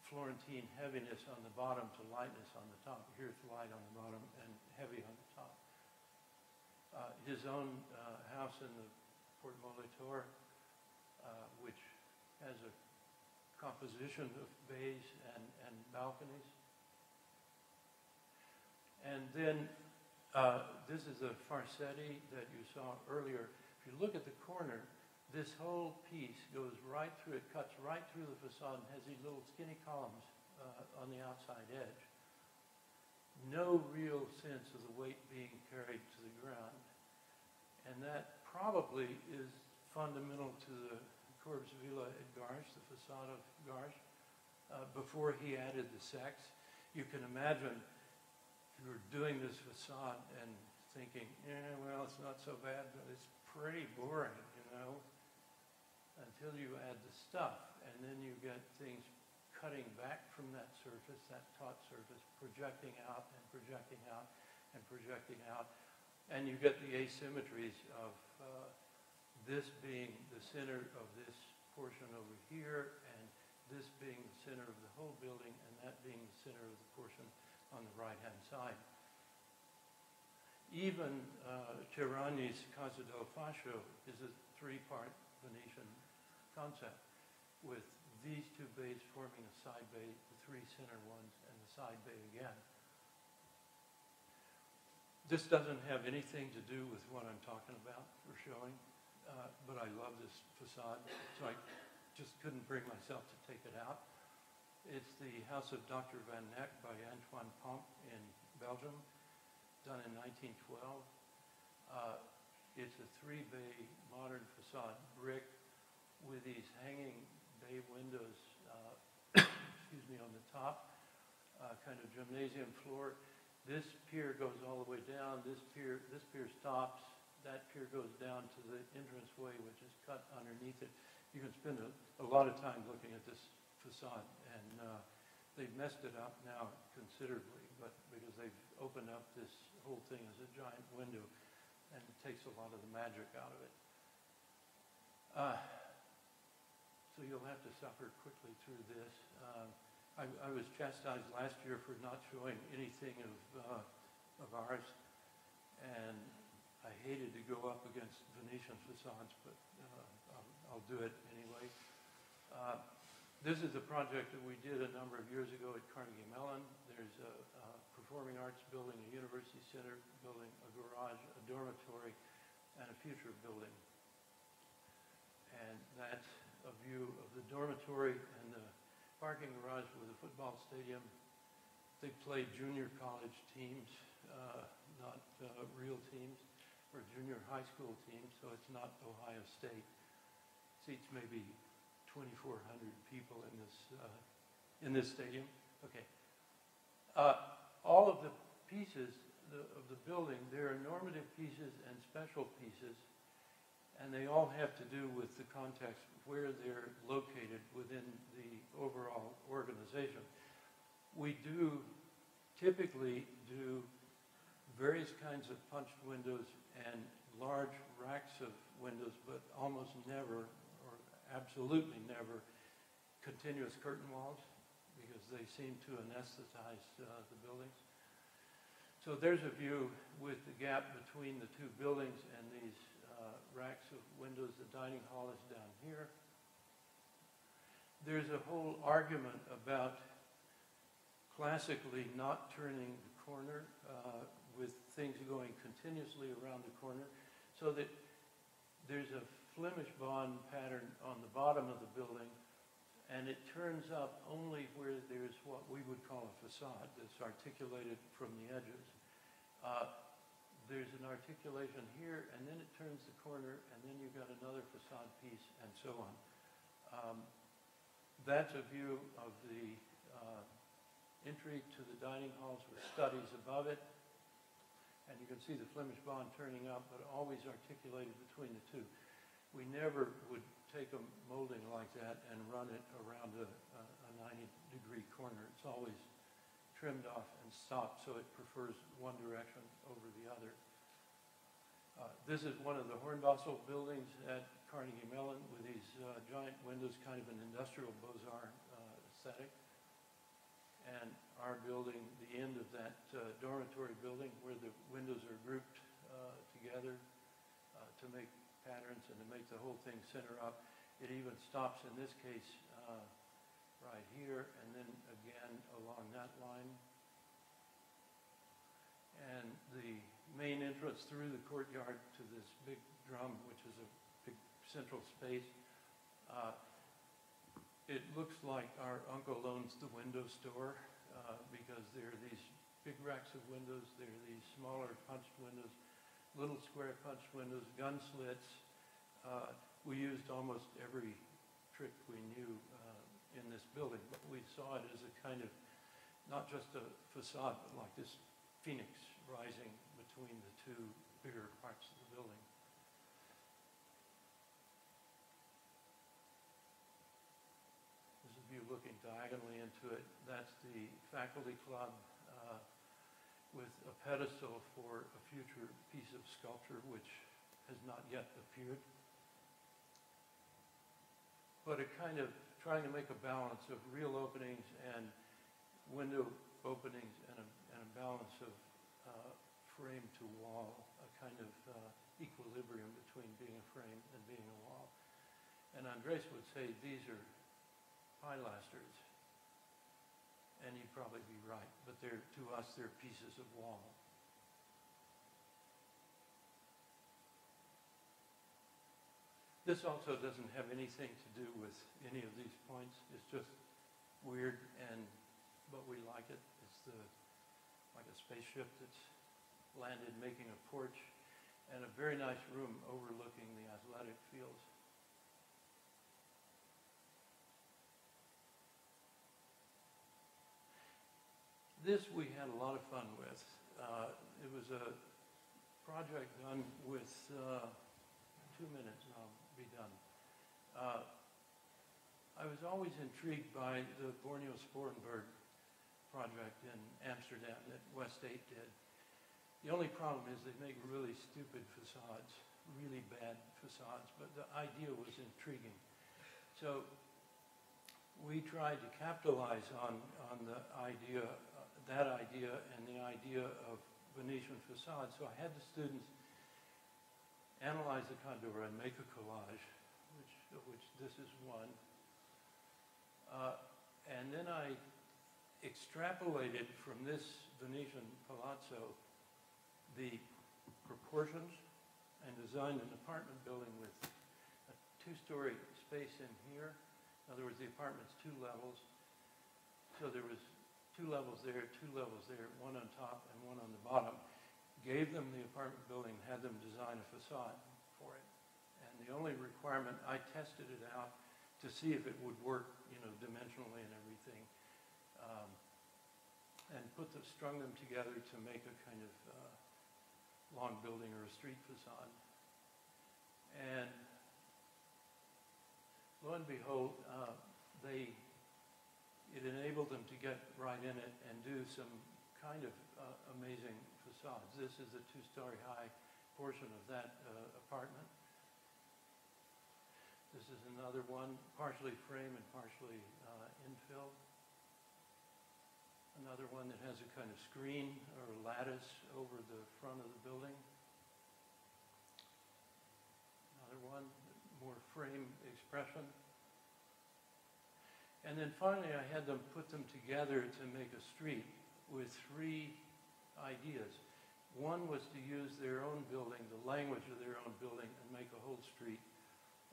Florentine heaviness on the bottom to lightness on the top. Here it's light on the bottom and heavy on the top. Uh, his own uh, house in the Porte Molitor, uh, which has a composition of bays and, and balconies. And then uh, this is a Farsetti that you saw earlier. If you look at the corner, this whole piece goes right through, it cuts right through the facade and has these little skinny columns uh, on the outside edge. No real sense of the weight being carried to the ground. And that probably is fundamental to the Corbs Villa at Garches, the facade of Garches, uh, before he added the sex. You can imagine you were doing this facade and thinking, well, it's not so bad, but it's pretty boring, you know. until you add the stuff, and then you get things cutting back from that surface, that taut surface, projecting out and projecting out and projecting out. And you get the asymmetries of uh, this being the center of this portion over here, and this being the center of the whole building, and that being the center of the portion on the right-hand side. Even uh, Terragni's Casa del Fascio is a three-part Venetian concept, with these two bays forming a side bay, the three center ones, and the side bay again. This doesn't have anything to do with what I'm talking about or showing, uh, but I love this facade, so I just couldn't bring myself to take it out. It's the House of Dr. Van Neck by Antoine Pompe in Belgium, done in 1912. Uh, It's a three-bay modern facade brick with these hanging bay windows, uh, excuse me, on the top, uh, kind of gymnasium floor. This pier goes all the way down, this pier, this pier stops, that pier goes down to the entranceway, which is cut underneath it. You can spend a, a lot of time looking at this facade, and uh, they've messed it up now considerably, but because they've opened up this whole thing as a giant window, and it takes a lot of the magic out of it. Uh, So you'll have to suffer quickly through this. Um, I, I was chastised last year for not showing anything of, uh, of ours, and I hated to go up against Venetian facades, but uh, I'll, I'll do it anyway. Uh, This is a project that we did a number of years ago at Carnegie Mellon. There's a, a performing arts building, a university center building, a garage, a dormitory, and a future building. And that's view of the dormitory and the parking garage with a football stadium. They play junior college teams, uh, not uh, real teams, or junior high school teams, so it's not Ohio State. Seats maybe 2,400 people in this, uh, in this stadium. Okay. Uh, All of the pieces of the building, there are normative pieces and special pieces, and they all have to do with the context where they're located within the overall organization. We do typically do various kinds of punched windows and large racks of windows, but almost never, or absolutely never, continuous curtain walls, because they seem to anesthetize uh, the buildings. So there's a view with the gap between the two buildings and these uh, racks of windows. The dining hall is down here. There's a whole argument about classically not turning the corner uh, with things going continuously around the corner, so that there's a Flemish bond pattern on the bottom of the building, and it turns up only where there's what we would call a facade that's articulated from the edges. Uh, There's an articulation here, and then it turns the corner, and then you've got another facade piece, and so on. Um, That's a view of the uh, entry to the dining halls with studies above it. And you can see the Flemish bond turning up, but always articulated between the two. We never would take a molding like that and run it around a, a 90-degree corner. It's always trimmed off and stopped, so it prefers one direction over the other. Uh, This is one of the Hornbostel buildings at Carnegie Mellon with these uh, giant windows, kind of an industrial Beaux-Arts uh, aesthetic. And our building, the end of that uh, dormitory building where the windows are grouped together to make patterns and to make the whole thing center up. It even stops in this case right here and then again along that line. And the main entrance through the courtyard to this big drum, which is a big central space, uh, it looks like our uncle owns the window store uh, because there are these big racks of windows, there are these smaller punched windows, little square punched windows, gun slits. Uh, We used almost every trick we knew uh, in this building, but we saw it as a kind of, not just a facade, but like this phoenix rising between the two bigger parts of the building. This is a view looking diagonally into it. That's the faculty club uh, with a pedestal for a future piece of sculpture which has not yet appeared. But a kind of trying to make a balance of real openings and window openings and a, and a balance of uh, frame to wall, a kind of uh, equilibrium between being a frame and being a wall. And Andres would say these are pilasters. And he'd probably be right, but they're, to us, they're pieces of wall. This also doesn't have anything to do with any of these points. It's just weird and, but we like it. It's the, like a spaceship that's landed making a porch and a very nice room overlooking the athletic fields. This we had a lot of fun with. Uh, it was a project done with, uh, two minutes and I'll be done. Uh, I was always intrigued by the Borneo Sporenburg project in Amsterdam that West 8 did. The only problem is they make really stupid facades, really bad facades, but the idea was intriguing. So we tried to capitalize on, on the idea, uh, that idea and the idea of Venetian facades. So I had the students analyze the Condora and make a collage, which, which this is one. Uh, and then I extrapolated from this Venetian palazzo the proportions and designed an apartment building with a two-story space in here. In other words, the apartment's two levels. So there was two levels there, two levels there, one on top and one on the bottom. Gave them the apartment building, had them design a facade for it. And the only requirement, I tested it out to see if it would work, you know, dimensionally and everything. Um, and put the, strung them together to make a kind of uh, long building or a street facade. And lo and behold, uh, they, it enabled them to get right in it and do some kind of uh, amazing facades. This is the two-story high portion of that uh, apartment. This is another one, partially frame and partially uh, infill. Another one that has a kind of screen or lattice over the front of the building. Another one, more frame expression. And then finally, I had them put them together to make a street with three ideas. One was to use their own building, the language of their own building, and make a whole street.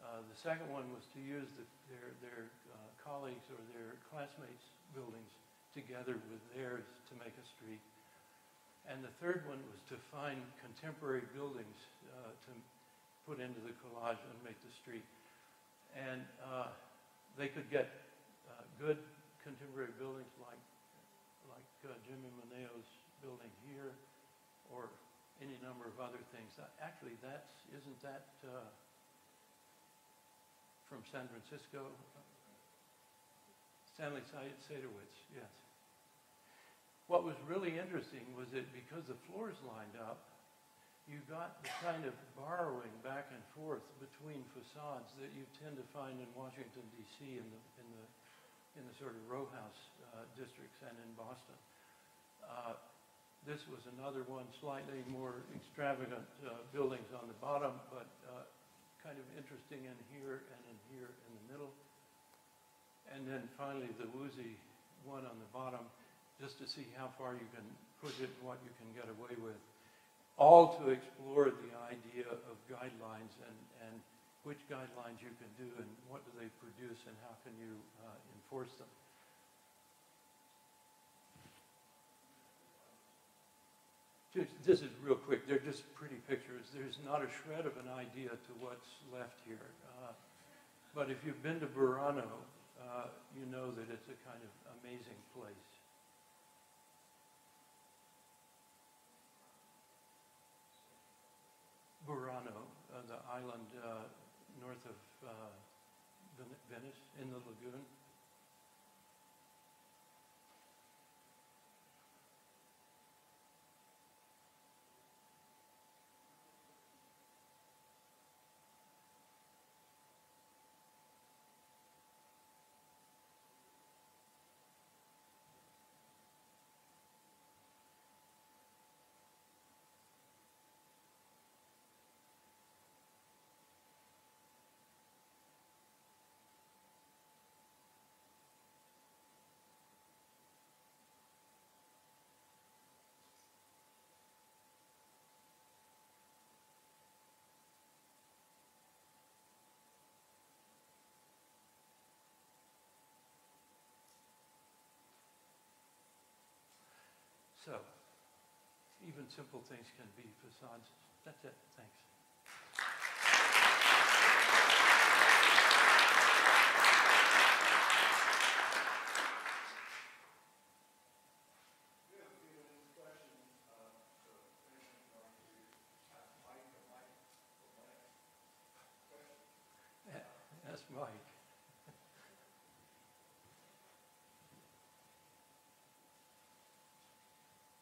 Uh, the second one was to use the, their, their uh, colleagues or their classmates' buildings together with theirs to make a street. And the third one was to find contemporary buildings uh, to put into the collage and make the street. And uh, they could get uh, good contemporary buildings like, like uh, Jimmy Moneo's building here or any number of other things. Uh, Actually, that's, isn't that uh, from San Francisco? Stanley Saitowitz, yes. What was really interesting was that because the floors lined up, you got the kind of borrowing back and forth between facades that you tend to find in Washington D.C. in the in the in the sort of row house uh, districts and in Boston. Uh, this was another one, slightly more extravagant uh, buildings on the bottom, but uh, kind of interesting in here and in here in the middle. And then finally the woozy one on the bottom, just to see how far you can push it and what you can get away with. All to explore the idea of guidelines and, and which guidelines you can do and what do they produce and how can you uh, enforce them. Just, this is real quick. They're just pretty pictures. There's not a shred of an idea to what's left here. Uh, but if you've been to Burano, uh, you know that it's a kind of amazing place. Burano, uh, the island uh, north of uh, Venice in the lagoon. So, even simple things can be facades. That's it, thanks. That's Mike.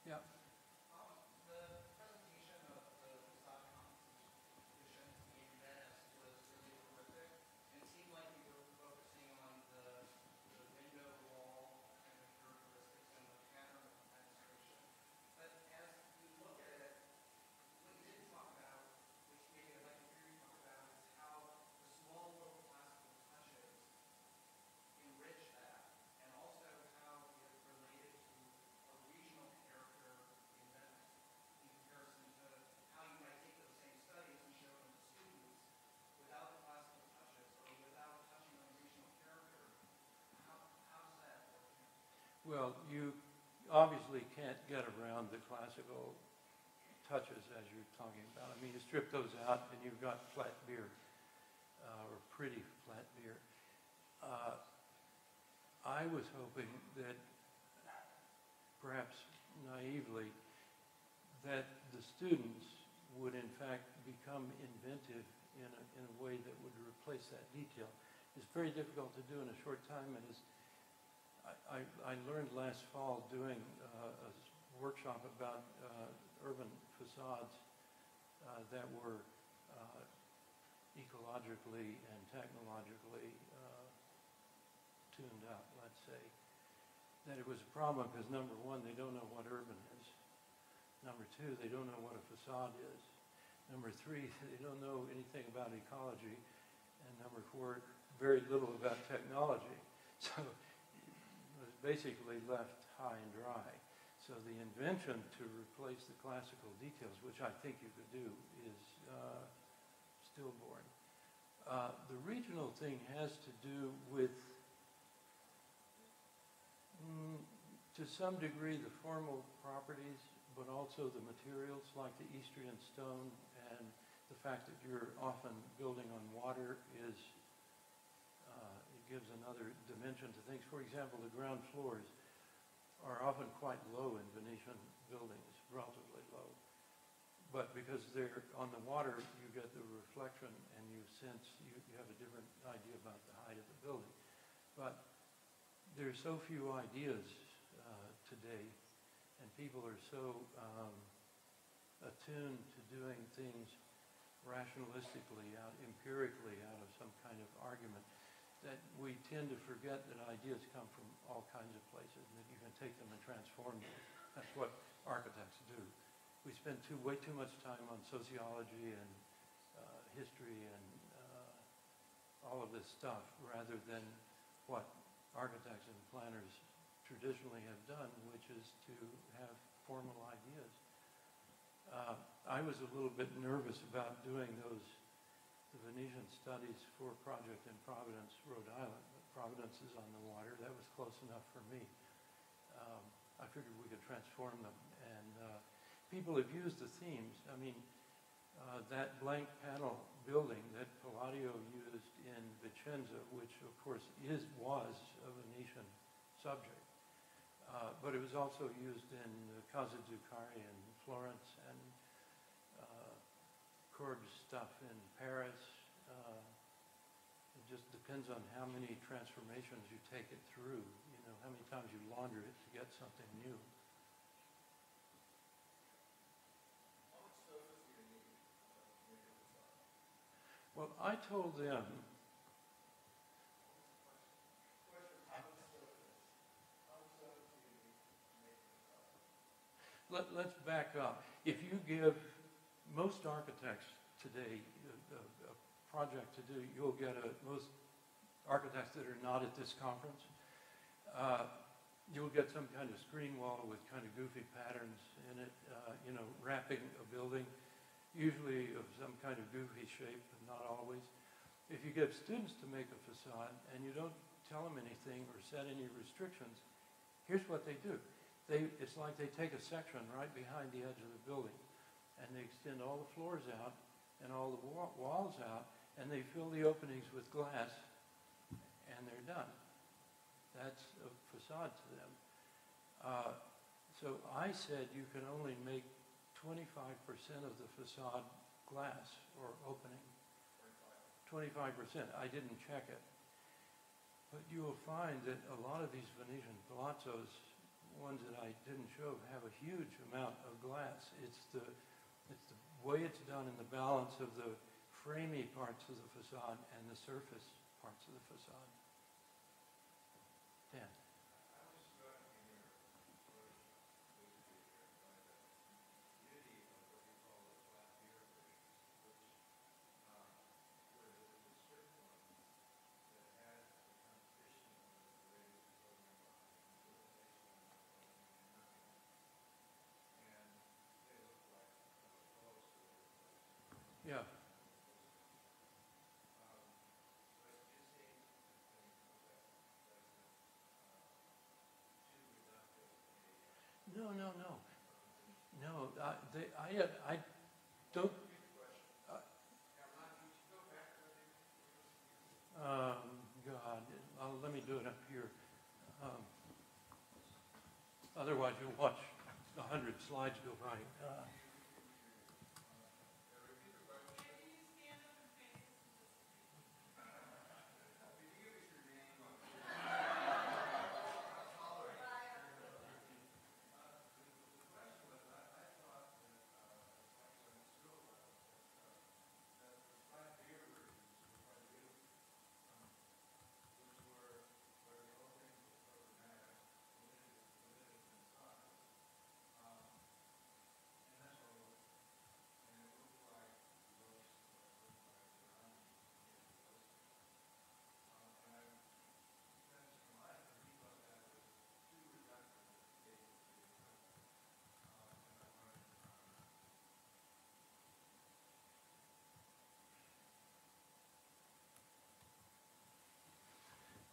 Yeah, The presentation of the facade composition in Venice was really terrific. And it seemed like you were focusing on the, the window wall kind of characteristics and the pattern of fenestration. But as you look at it, what you didn't talk about, which maybe I'd like to hear you talk about, is how the small little classical touches enrich that, and also how it related to a regional character in Venice in comparison to how you might take those same studies and show them to students without the classical touches or without touching on regional character. How, how does that work? Well, you obviously can't get around the classical touches as you're talking about. I mean, you strip those out and you've got flat beer, uh, or pretty flat beer. Uh, I was hoping that, perhaps naively, that the students would in fact become inventive in a, in a way that would replace that detail. It's very difficult to do in a short time, and as I, I, learned last fall doing uh, a workshop about uh, urban facades uh, that were uh, ecologically and technologically uh, tuned up, let's say, that it was a problem because number one, they don't know what urban is. Number two, they don't know what a facade is. Number three, they don't know anything about ecology. And number four, very little about technology. So basically left high and dry. So the invention to replace the classical details, which I think you could do, is uh, stillborn. Uh, the regional thing has to do with, mm, to some degree, the formal properties, but also the materials like the Istrian stone and the fact that you're often building on water is, gives another dimension to things. For example, the ground floors are often quite low in Venetian buildings, relatively low. But because they're on the water, you get the reflection and you sense, you, you have a different idea about the height of the building. But there are so few ideas uh, today, and people are so um, attuned to doing things rationalistically, out empirically, out of some kind of argument, that we tend to forget that ideas come from all kinds of places, and that you can take them and transform them. That's what architects do. We spend too, way too much time on sociology and uh, history and uh, all of this stuff, rather than what architects and planners traditionally have done, which is to have formal ideas. Uh, I was a little bit nervous about doing those, the Venetian studies for project in Providence, Rhode Island. Providence is on the water, that was close enough for me. Um, I figured we could transform them, and uh, people have used the themes. I mean, uh, that blank panel building that Palladio used in Vicenza, which of course is, was a Venetian subject, uh, but it was also used in Casa Zuccari in Florence and Corb's stuff in Paris. Uh, it just depends on how many transformations you take it through, you know, how many times you launder it to get something new. Well, I told them. Let, let's back up. If you give most architects today a, a, project to do, you'll get a, most architects that are not at this conference, uh, you'll get some kind of screen wall with kind of goofy patterns in it, uh, you know, wrapping a building, usually of some kind of goofy shape, but not always. If you give students to make a facade and you don't tell them anything or set any restrictions, here's what they do. they, it's like they take a section right behind the edge of the building, and they extend all the floors out and all the wa- walls out, and they fill the openings with glass, and they're done. That's a facade to them. Uh, So I said you can only make twenty-five percent of the facade glass or opening. Twenty-five percent, I didn't check it. But you will find that a lot of these Venetian palazzos, ones that I didn't show, have a huge amount of glass. It's the, it's the way it's done in the balance of the framey parts of the facade and the surface parts of the facade. Dan? Yeah. No, no, no. No, I, they, I, I don't. uh, Um, God, uh, let me do it up here. Um, Otherwise, you'll watch a hundred slides go by. Uh,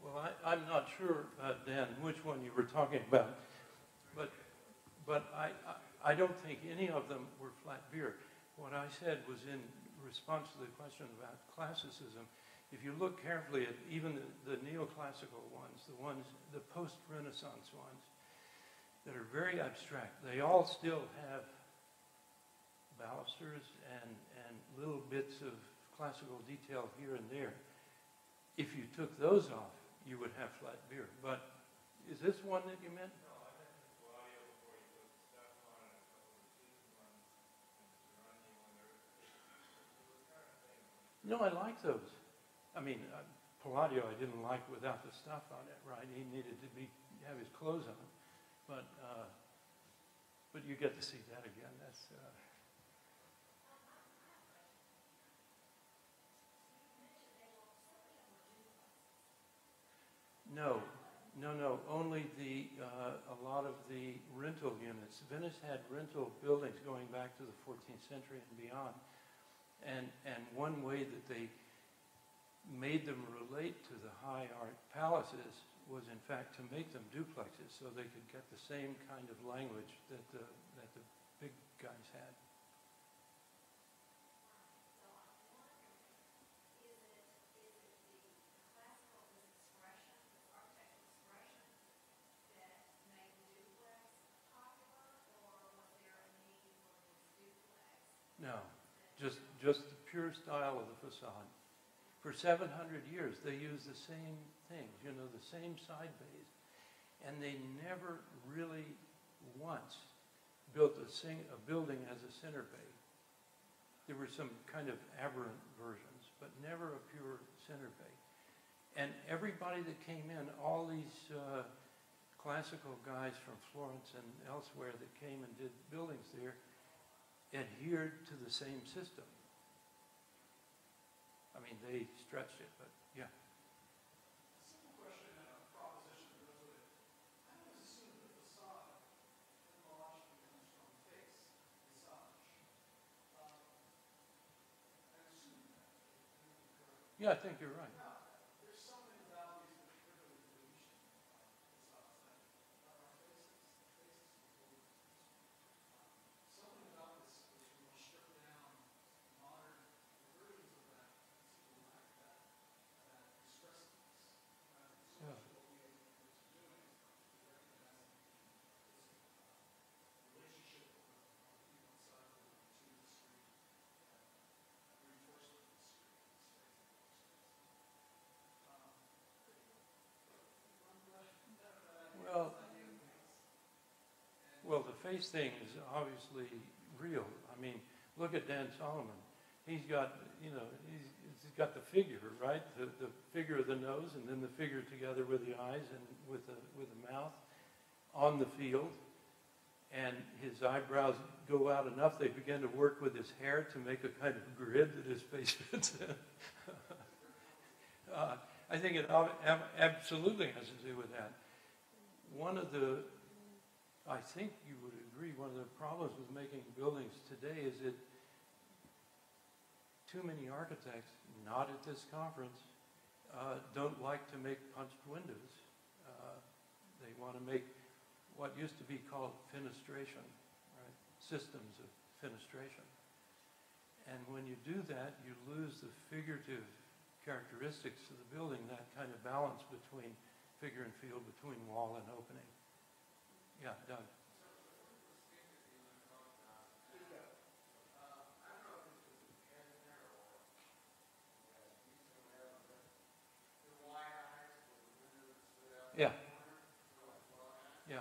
Well, I, I'm not sure, uh, Dan, which one you were talking about, but, but I, I I don't think any of them were flat beer. What I said was in response to the question about classicism. If you look carefully at even the, the neoclassical ones, the ones, the post-Renaissance ones, that are very abstract, they all still have balusters and, and little bits of classical detail here and there. If you took those off, you would have flat beer. But is this one that you meant? No, I like those. I mean, uh, Palladio I didn't like without the stuff on it, right? He needed to be, have his clothes on. But, uh, but you get to see that again. That's, uh, No, no, no, only the, uh, a lot of the rental units. Venice had rental buildings going back to the 14th century and beyond. And, and one way that they made them relate to the high art palaces was in fact to make them duplexes so they could get the same kind of language that the, that the big guys had. No, just, the pure style of the facade. For 700 years, they used the same things, you know, the same side bays. And they never really once built a, sing, a building as a center bay. There were some kind of aberrant versions, but never a pure center bay. And everybody that came in, all these uh, classical guys from Florence and elsewhere that came and did buildings there, adhered to the same system. I mean, they stretched it, but yeah. Yeah, I think you're proposition that goes with it. I always assume the facade etymologically comes from face, visage. Um, I assume that. Yeah, I think you're right. Now, there's something about these particularly Venetian uh, facades that are our faces, faces. Race thing is obviously real. I mean, look at Dan Solomon. He's got, you know, he's, he's got the figure, right? The, the figure of the nose and then the figure together with the eyes and with the, with the mouth on the field. And his eyebrows go out enough, they begin to work with his hair to make a kind of grid that his face fits in. uh, I think it ab- ab- absolutely has to do with that. One of the, I think you would agree, one of the problems with making buildings today is that too many architects, not at this conference, uh, don't like to make punched windows. Uh, they want to make what used to be called fenestration, right? Systems of fenestration. And when you do that, you lose the figurative characteristics of the building, that kind of balance between figure and field, between wall and opening. Yeah, Doug. Yeah. Yeah.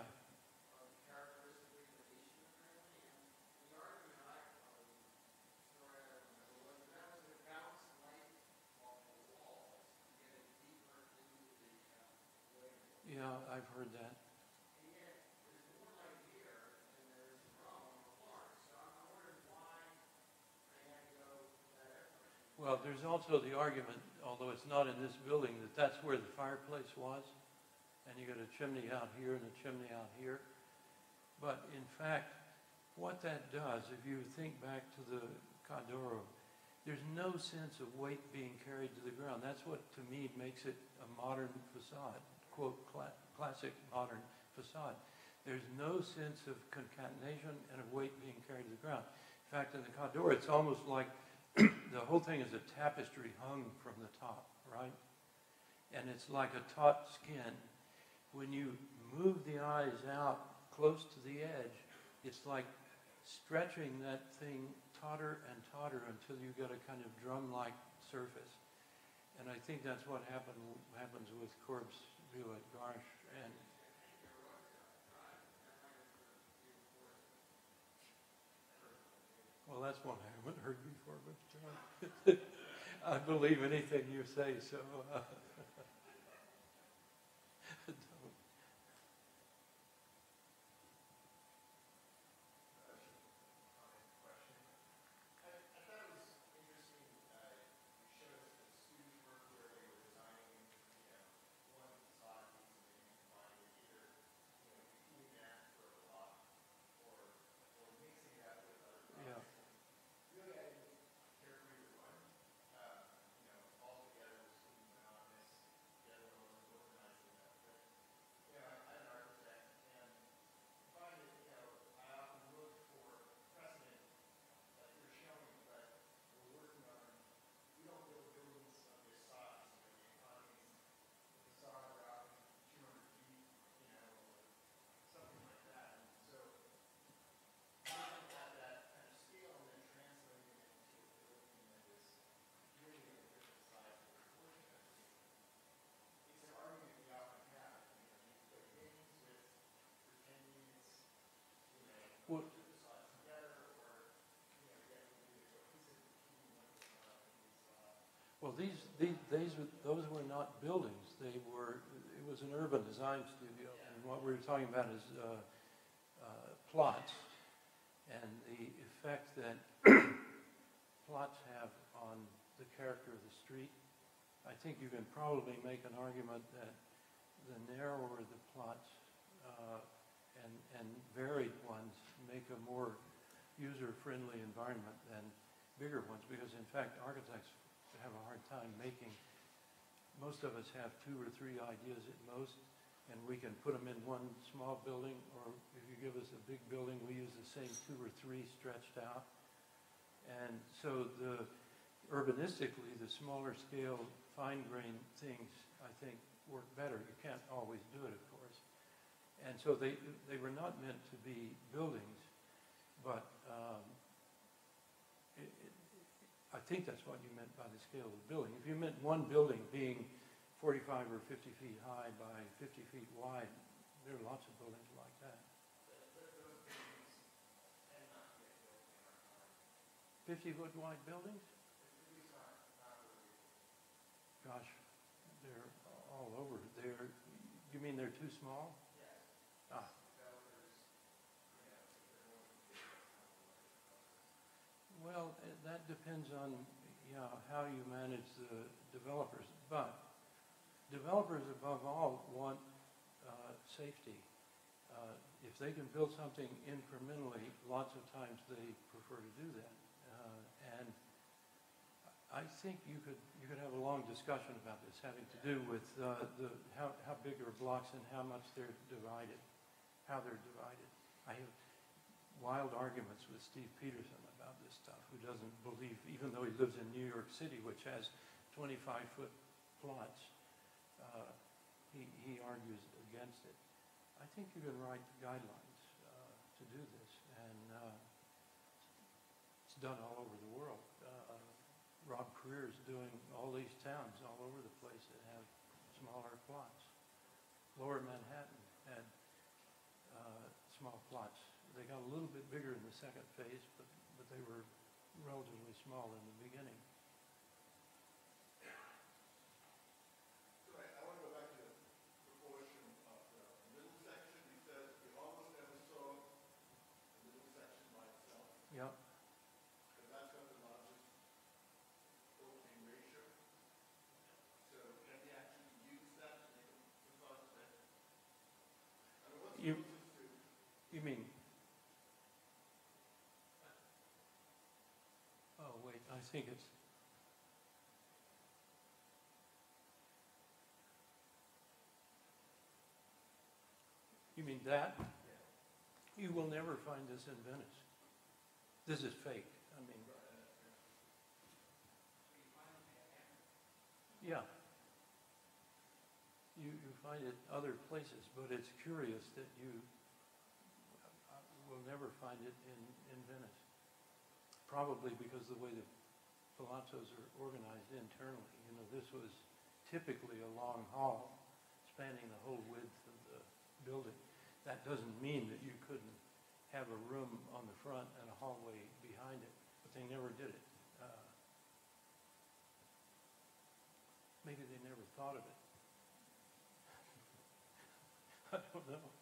Yeah, I've heard that. Well, there's also the argument, although it's not in this building, that that's where the fireplace was. And you got a chimney out here and a chimney out here. But in fact, what that does, if you think back to the Ca' d'Oro, there's no sense of weight being carried to the ground. That's what, to me, makes it a modern facade, quote, cla- classic modern facade. There's no sense of concatenation and of weight being carried to the ground. In fact, in the Ca' d'Oro, it's almost like the whole thing is a tapestry hung from the top, right? And it's like a taut skin. When you move the eyes out close to the edge, it's like stretching that thing tauter and tauter until you get a kind of drum-like surface. And I think that's what happen, happens with Corb's view at Garches and Well, that's one I haven't heard before, but I believe anything you say, so. Uh, these, were- those were not buildings. They were, it was an urban design studio. And what we were talking about is, uh, uh, plots and the effect that plots have on the character of the street. I think you can probably make an argument that the narrower the plots, uh, and, and varied ones make a more user-friendly environment than bigger ones, because in fact, architects have a hard time making, most of us have two or three ideas at most, and we can put them in one small building, or if you give us a big building, we use the same two or three stretched out. And so the, urbanistically, the smaller scale, fine grained things, I think, work better. You can't always do it, of course. And so they, they were not meant to be buildings, but um, I think that's what you meant by the scale of the building. If you meant one building being 45 or 50 feet high by 50 feet wide, there are lots of buildings like that. 50 foot wide buildings? Gosh, they're all over. They're, you mean they're too small? Well, eh, that depends on, how you manage the developers. But developers above all want uh, safety. Uh, If they can build something incrementally, lots of times they prefer to do that. Uh, And I think you could, you could have a long discussion about this, having to do with uh, the, how, how big are blocks and how much they're divided, how they're divided. I have wild arguments with Steve Peterson stuff, who doesn't believe, even though he lives in New York City, which has 25-foot plots, uh, he, he argues against it. I think you can write the guidelines uh, to do this, and uh, it's done all over the world. Uh, Rob is doing all these towns all over the place that have smaller plots. Lower Manhattan had uh, small plots. They got a little bit bigger in the second phase, but, but they were relatively small in the beginning. So I, I want to go back to the proportion of the middle section. You said you almost never saw the middle section by itself, Yeah, because that's got the largest opening ratio. So can they actually use that to make a facade set? I mean, what's the You- closest to, you mean? Oh, it's, you mean that? You will never find this in Venice. This is fake, I mean. Yeah. You, you find it other places, but it's curious that you uh, will never find it in, in Venice. Probably because the way the palazzos are organized internally. You know, this was typically a long hall spanning the whole width of the building. That doesn't mean that you couldn't have a room on the front and a hallway behind it, but they never did it. Uh, Maybe they never thought of it. I don't know.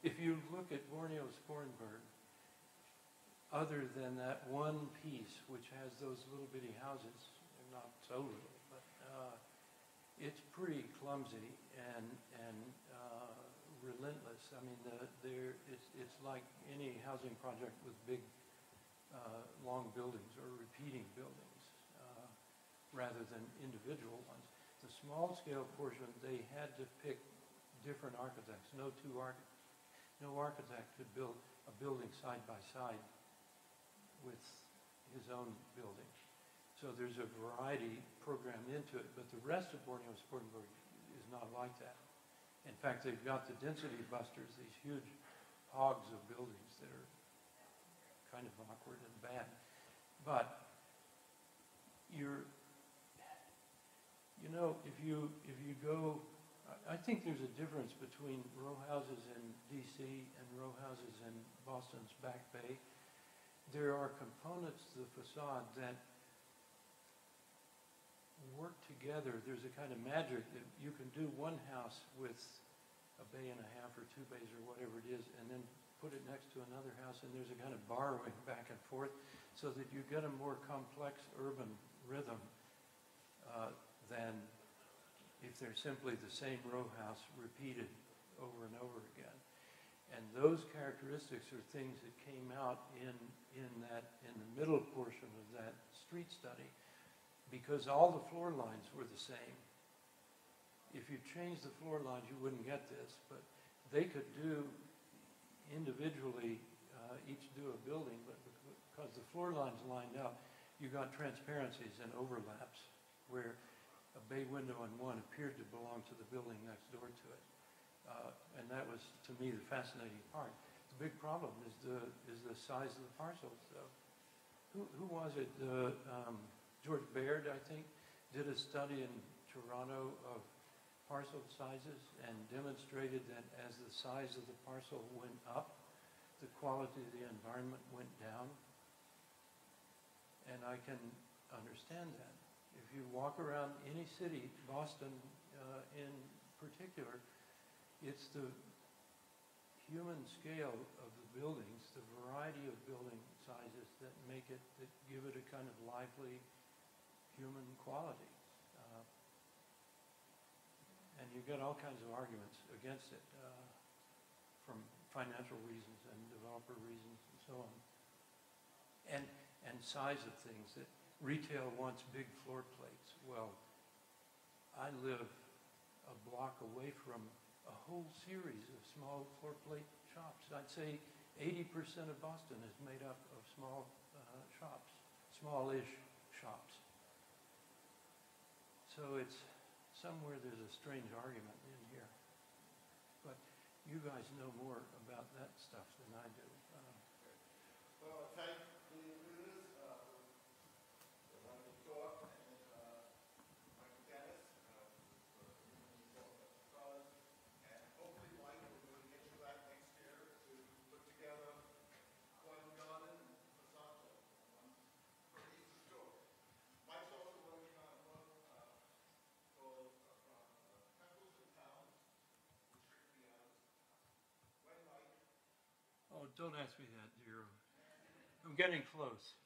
If you look at Borneo Sporenburg, other than that one piece which has those little bitty houses, not so little, but uh, it's pretty clumsy and, and uh, relentless. I mean, the, there, it's, it's like any housing project with big, uh, long buildings or repeating buildings, uh, rather than individual ones. The small scale portion, they had to pick different architects. No two arch, no architect could build a building side by side with his own building. So there's a variety programmed into it, but the rest of Borneo Sporenburg is not like that. In fact, they've got the density busters, these huge hogs of buildings that are kind of awkward and bad. But you're, you know, if you, if you go, I, think there's a difference between row houses in DC and row houses in Boston's Back Bay. There are components to the facade that work together. There's a kind of magic that you can do one house with a bay and a half or two bays or whatever it is, and then put it next to another house, and there's a kind of borrowing back and forth, so that you get a more complex urban rhythm uh, than if they're simply the same row house repeated over and over again. And those characteristics are things that came out in, in that, in the middle portion of that street study, because all the floor lines were the same. If you changed the floor lines, you wouldn't get this, but they could do individually, uh, each do a building, but because the floor lines lined up, you got transparencies and overlaps where a bay window on one appeared to belong to the building next door to it. Uh, and that was, to me, the fascinating part. The big problem is the, is the size of the parcels, though. Who, who was it? Uh, um, George Baird, I think, did a study in Toronto of parcel sizes and demonstrated that as the size of the parcel went up, the quality of the environment went down. And I can understand that. If you walk around any city, Boston uh, in particular, it's the human scale of the buildings, the variety of building sizes that make it, that give it a kind of lively human quality. Uh, And you get all kinds of arguments against it, uh, from financial reasons and developer reasons and so on. And, and size of things, that retail wants big floor plates. Well, I live a block away from a whole series of small floor plate shops. I'd say 80% of Boston is made up of small uh, shops, smallish shops. So it's somewhere there's a strange argument in here. But you guys know more about that stuff than I do. Uh, Well, thank the leaders, uh, for letting me talk, and, uh, Michael Dennis, uh, for giving me talk about the cause. And hopefully, Mike, we're going to get you back next year to put together Glen Garden and Pasato. One pretty easy story. Mike's also working on a book, uh, called, uh, from, uh, Temples and Towns, which strictly out. When Mike Oh, don't ask me that, dear. I'm getting close.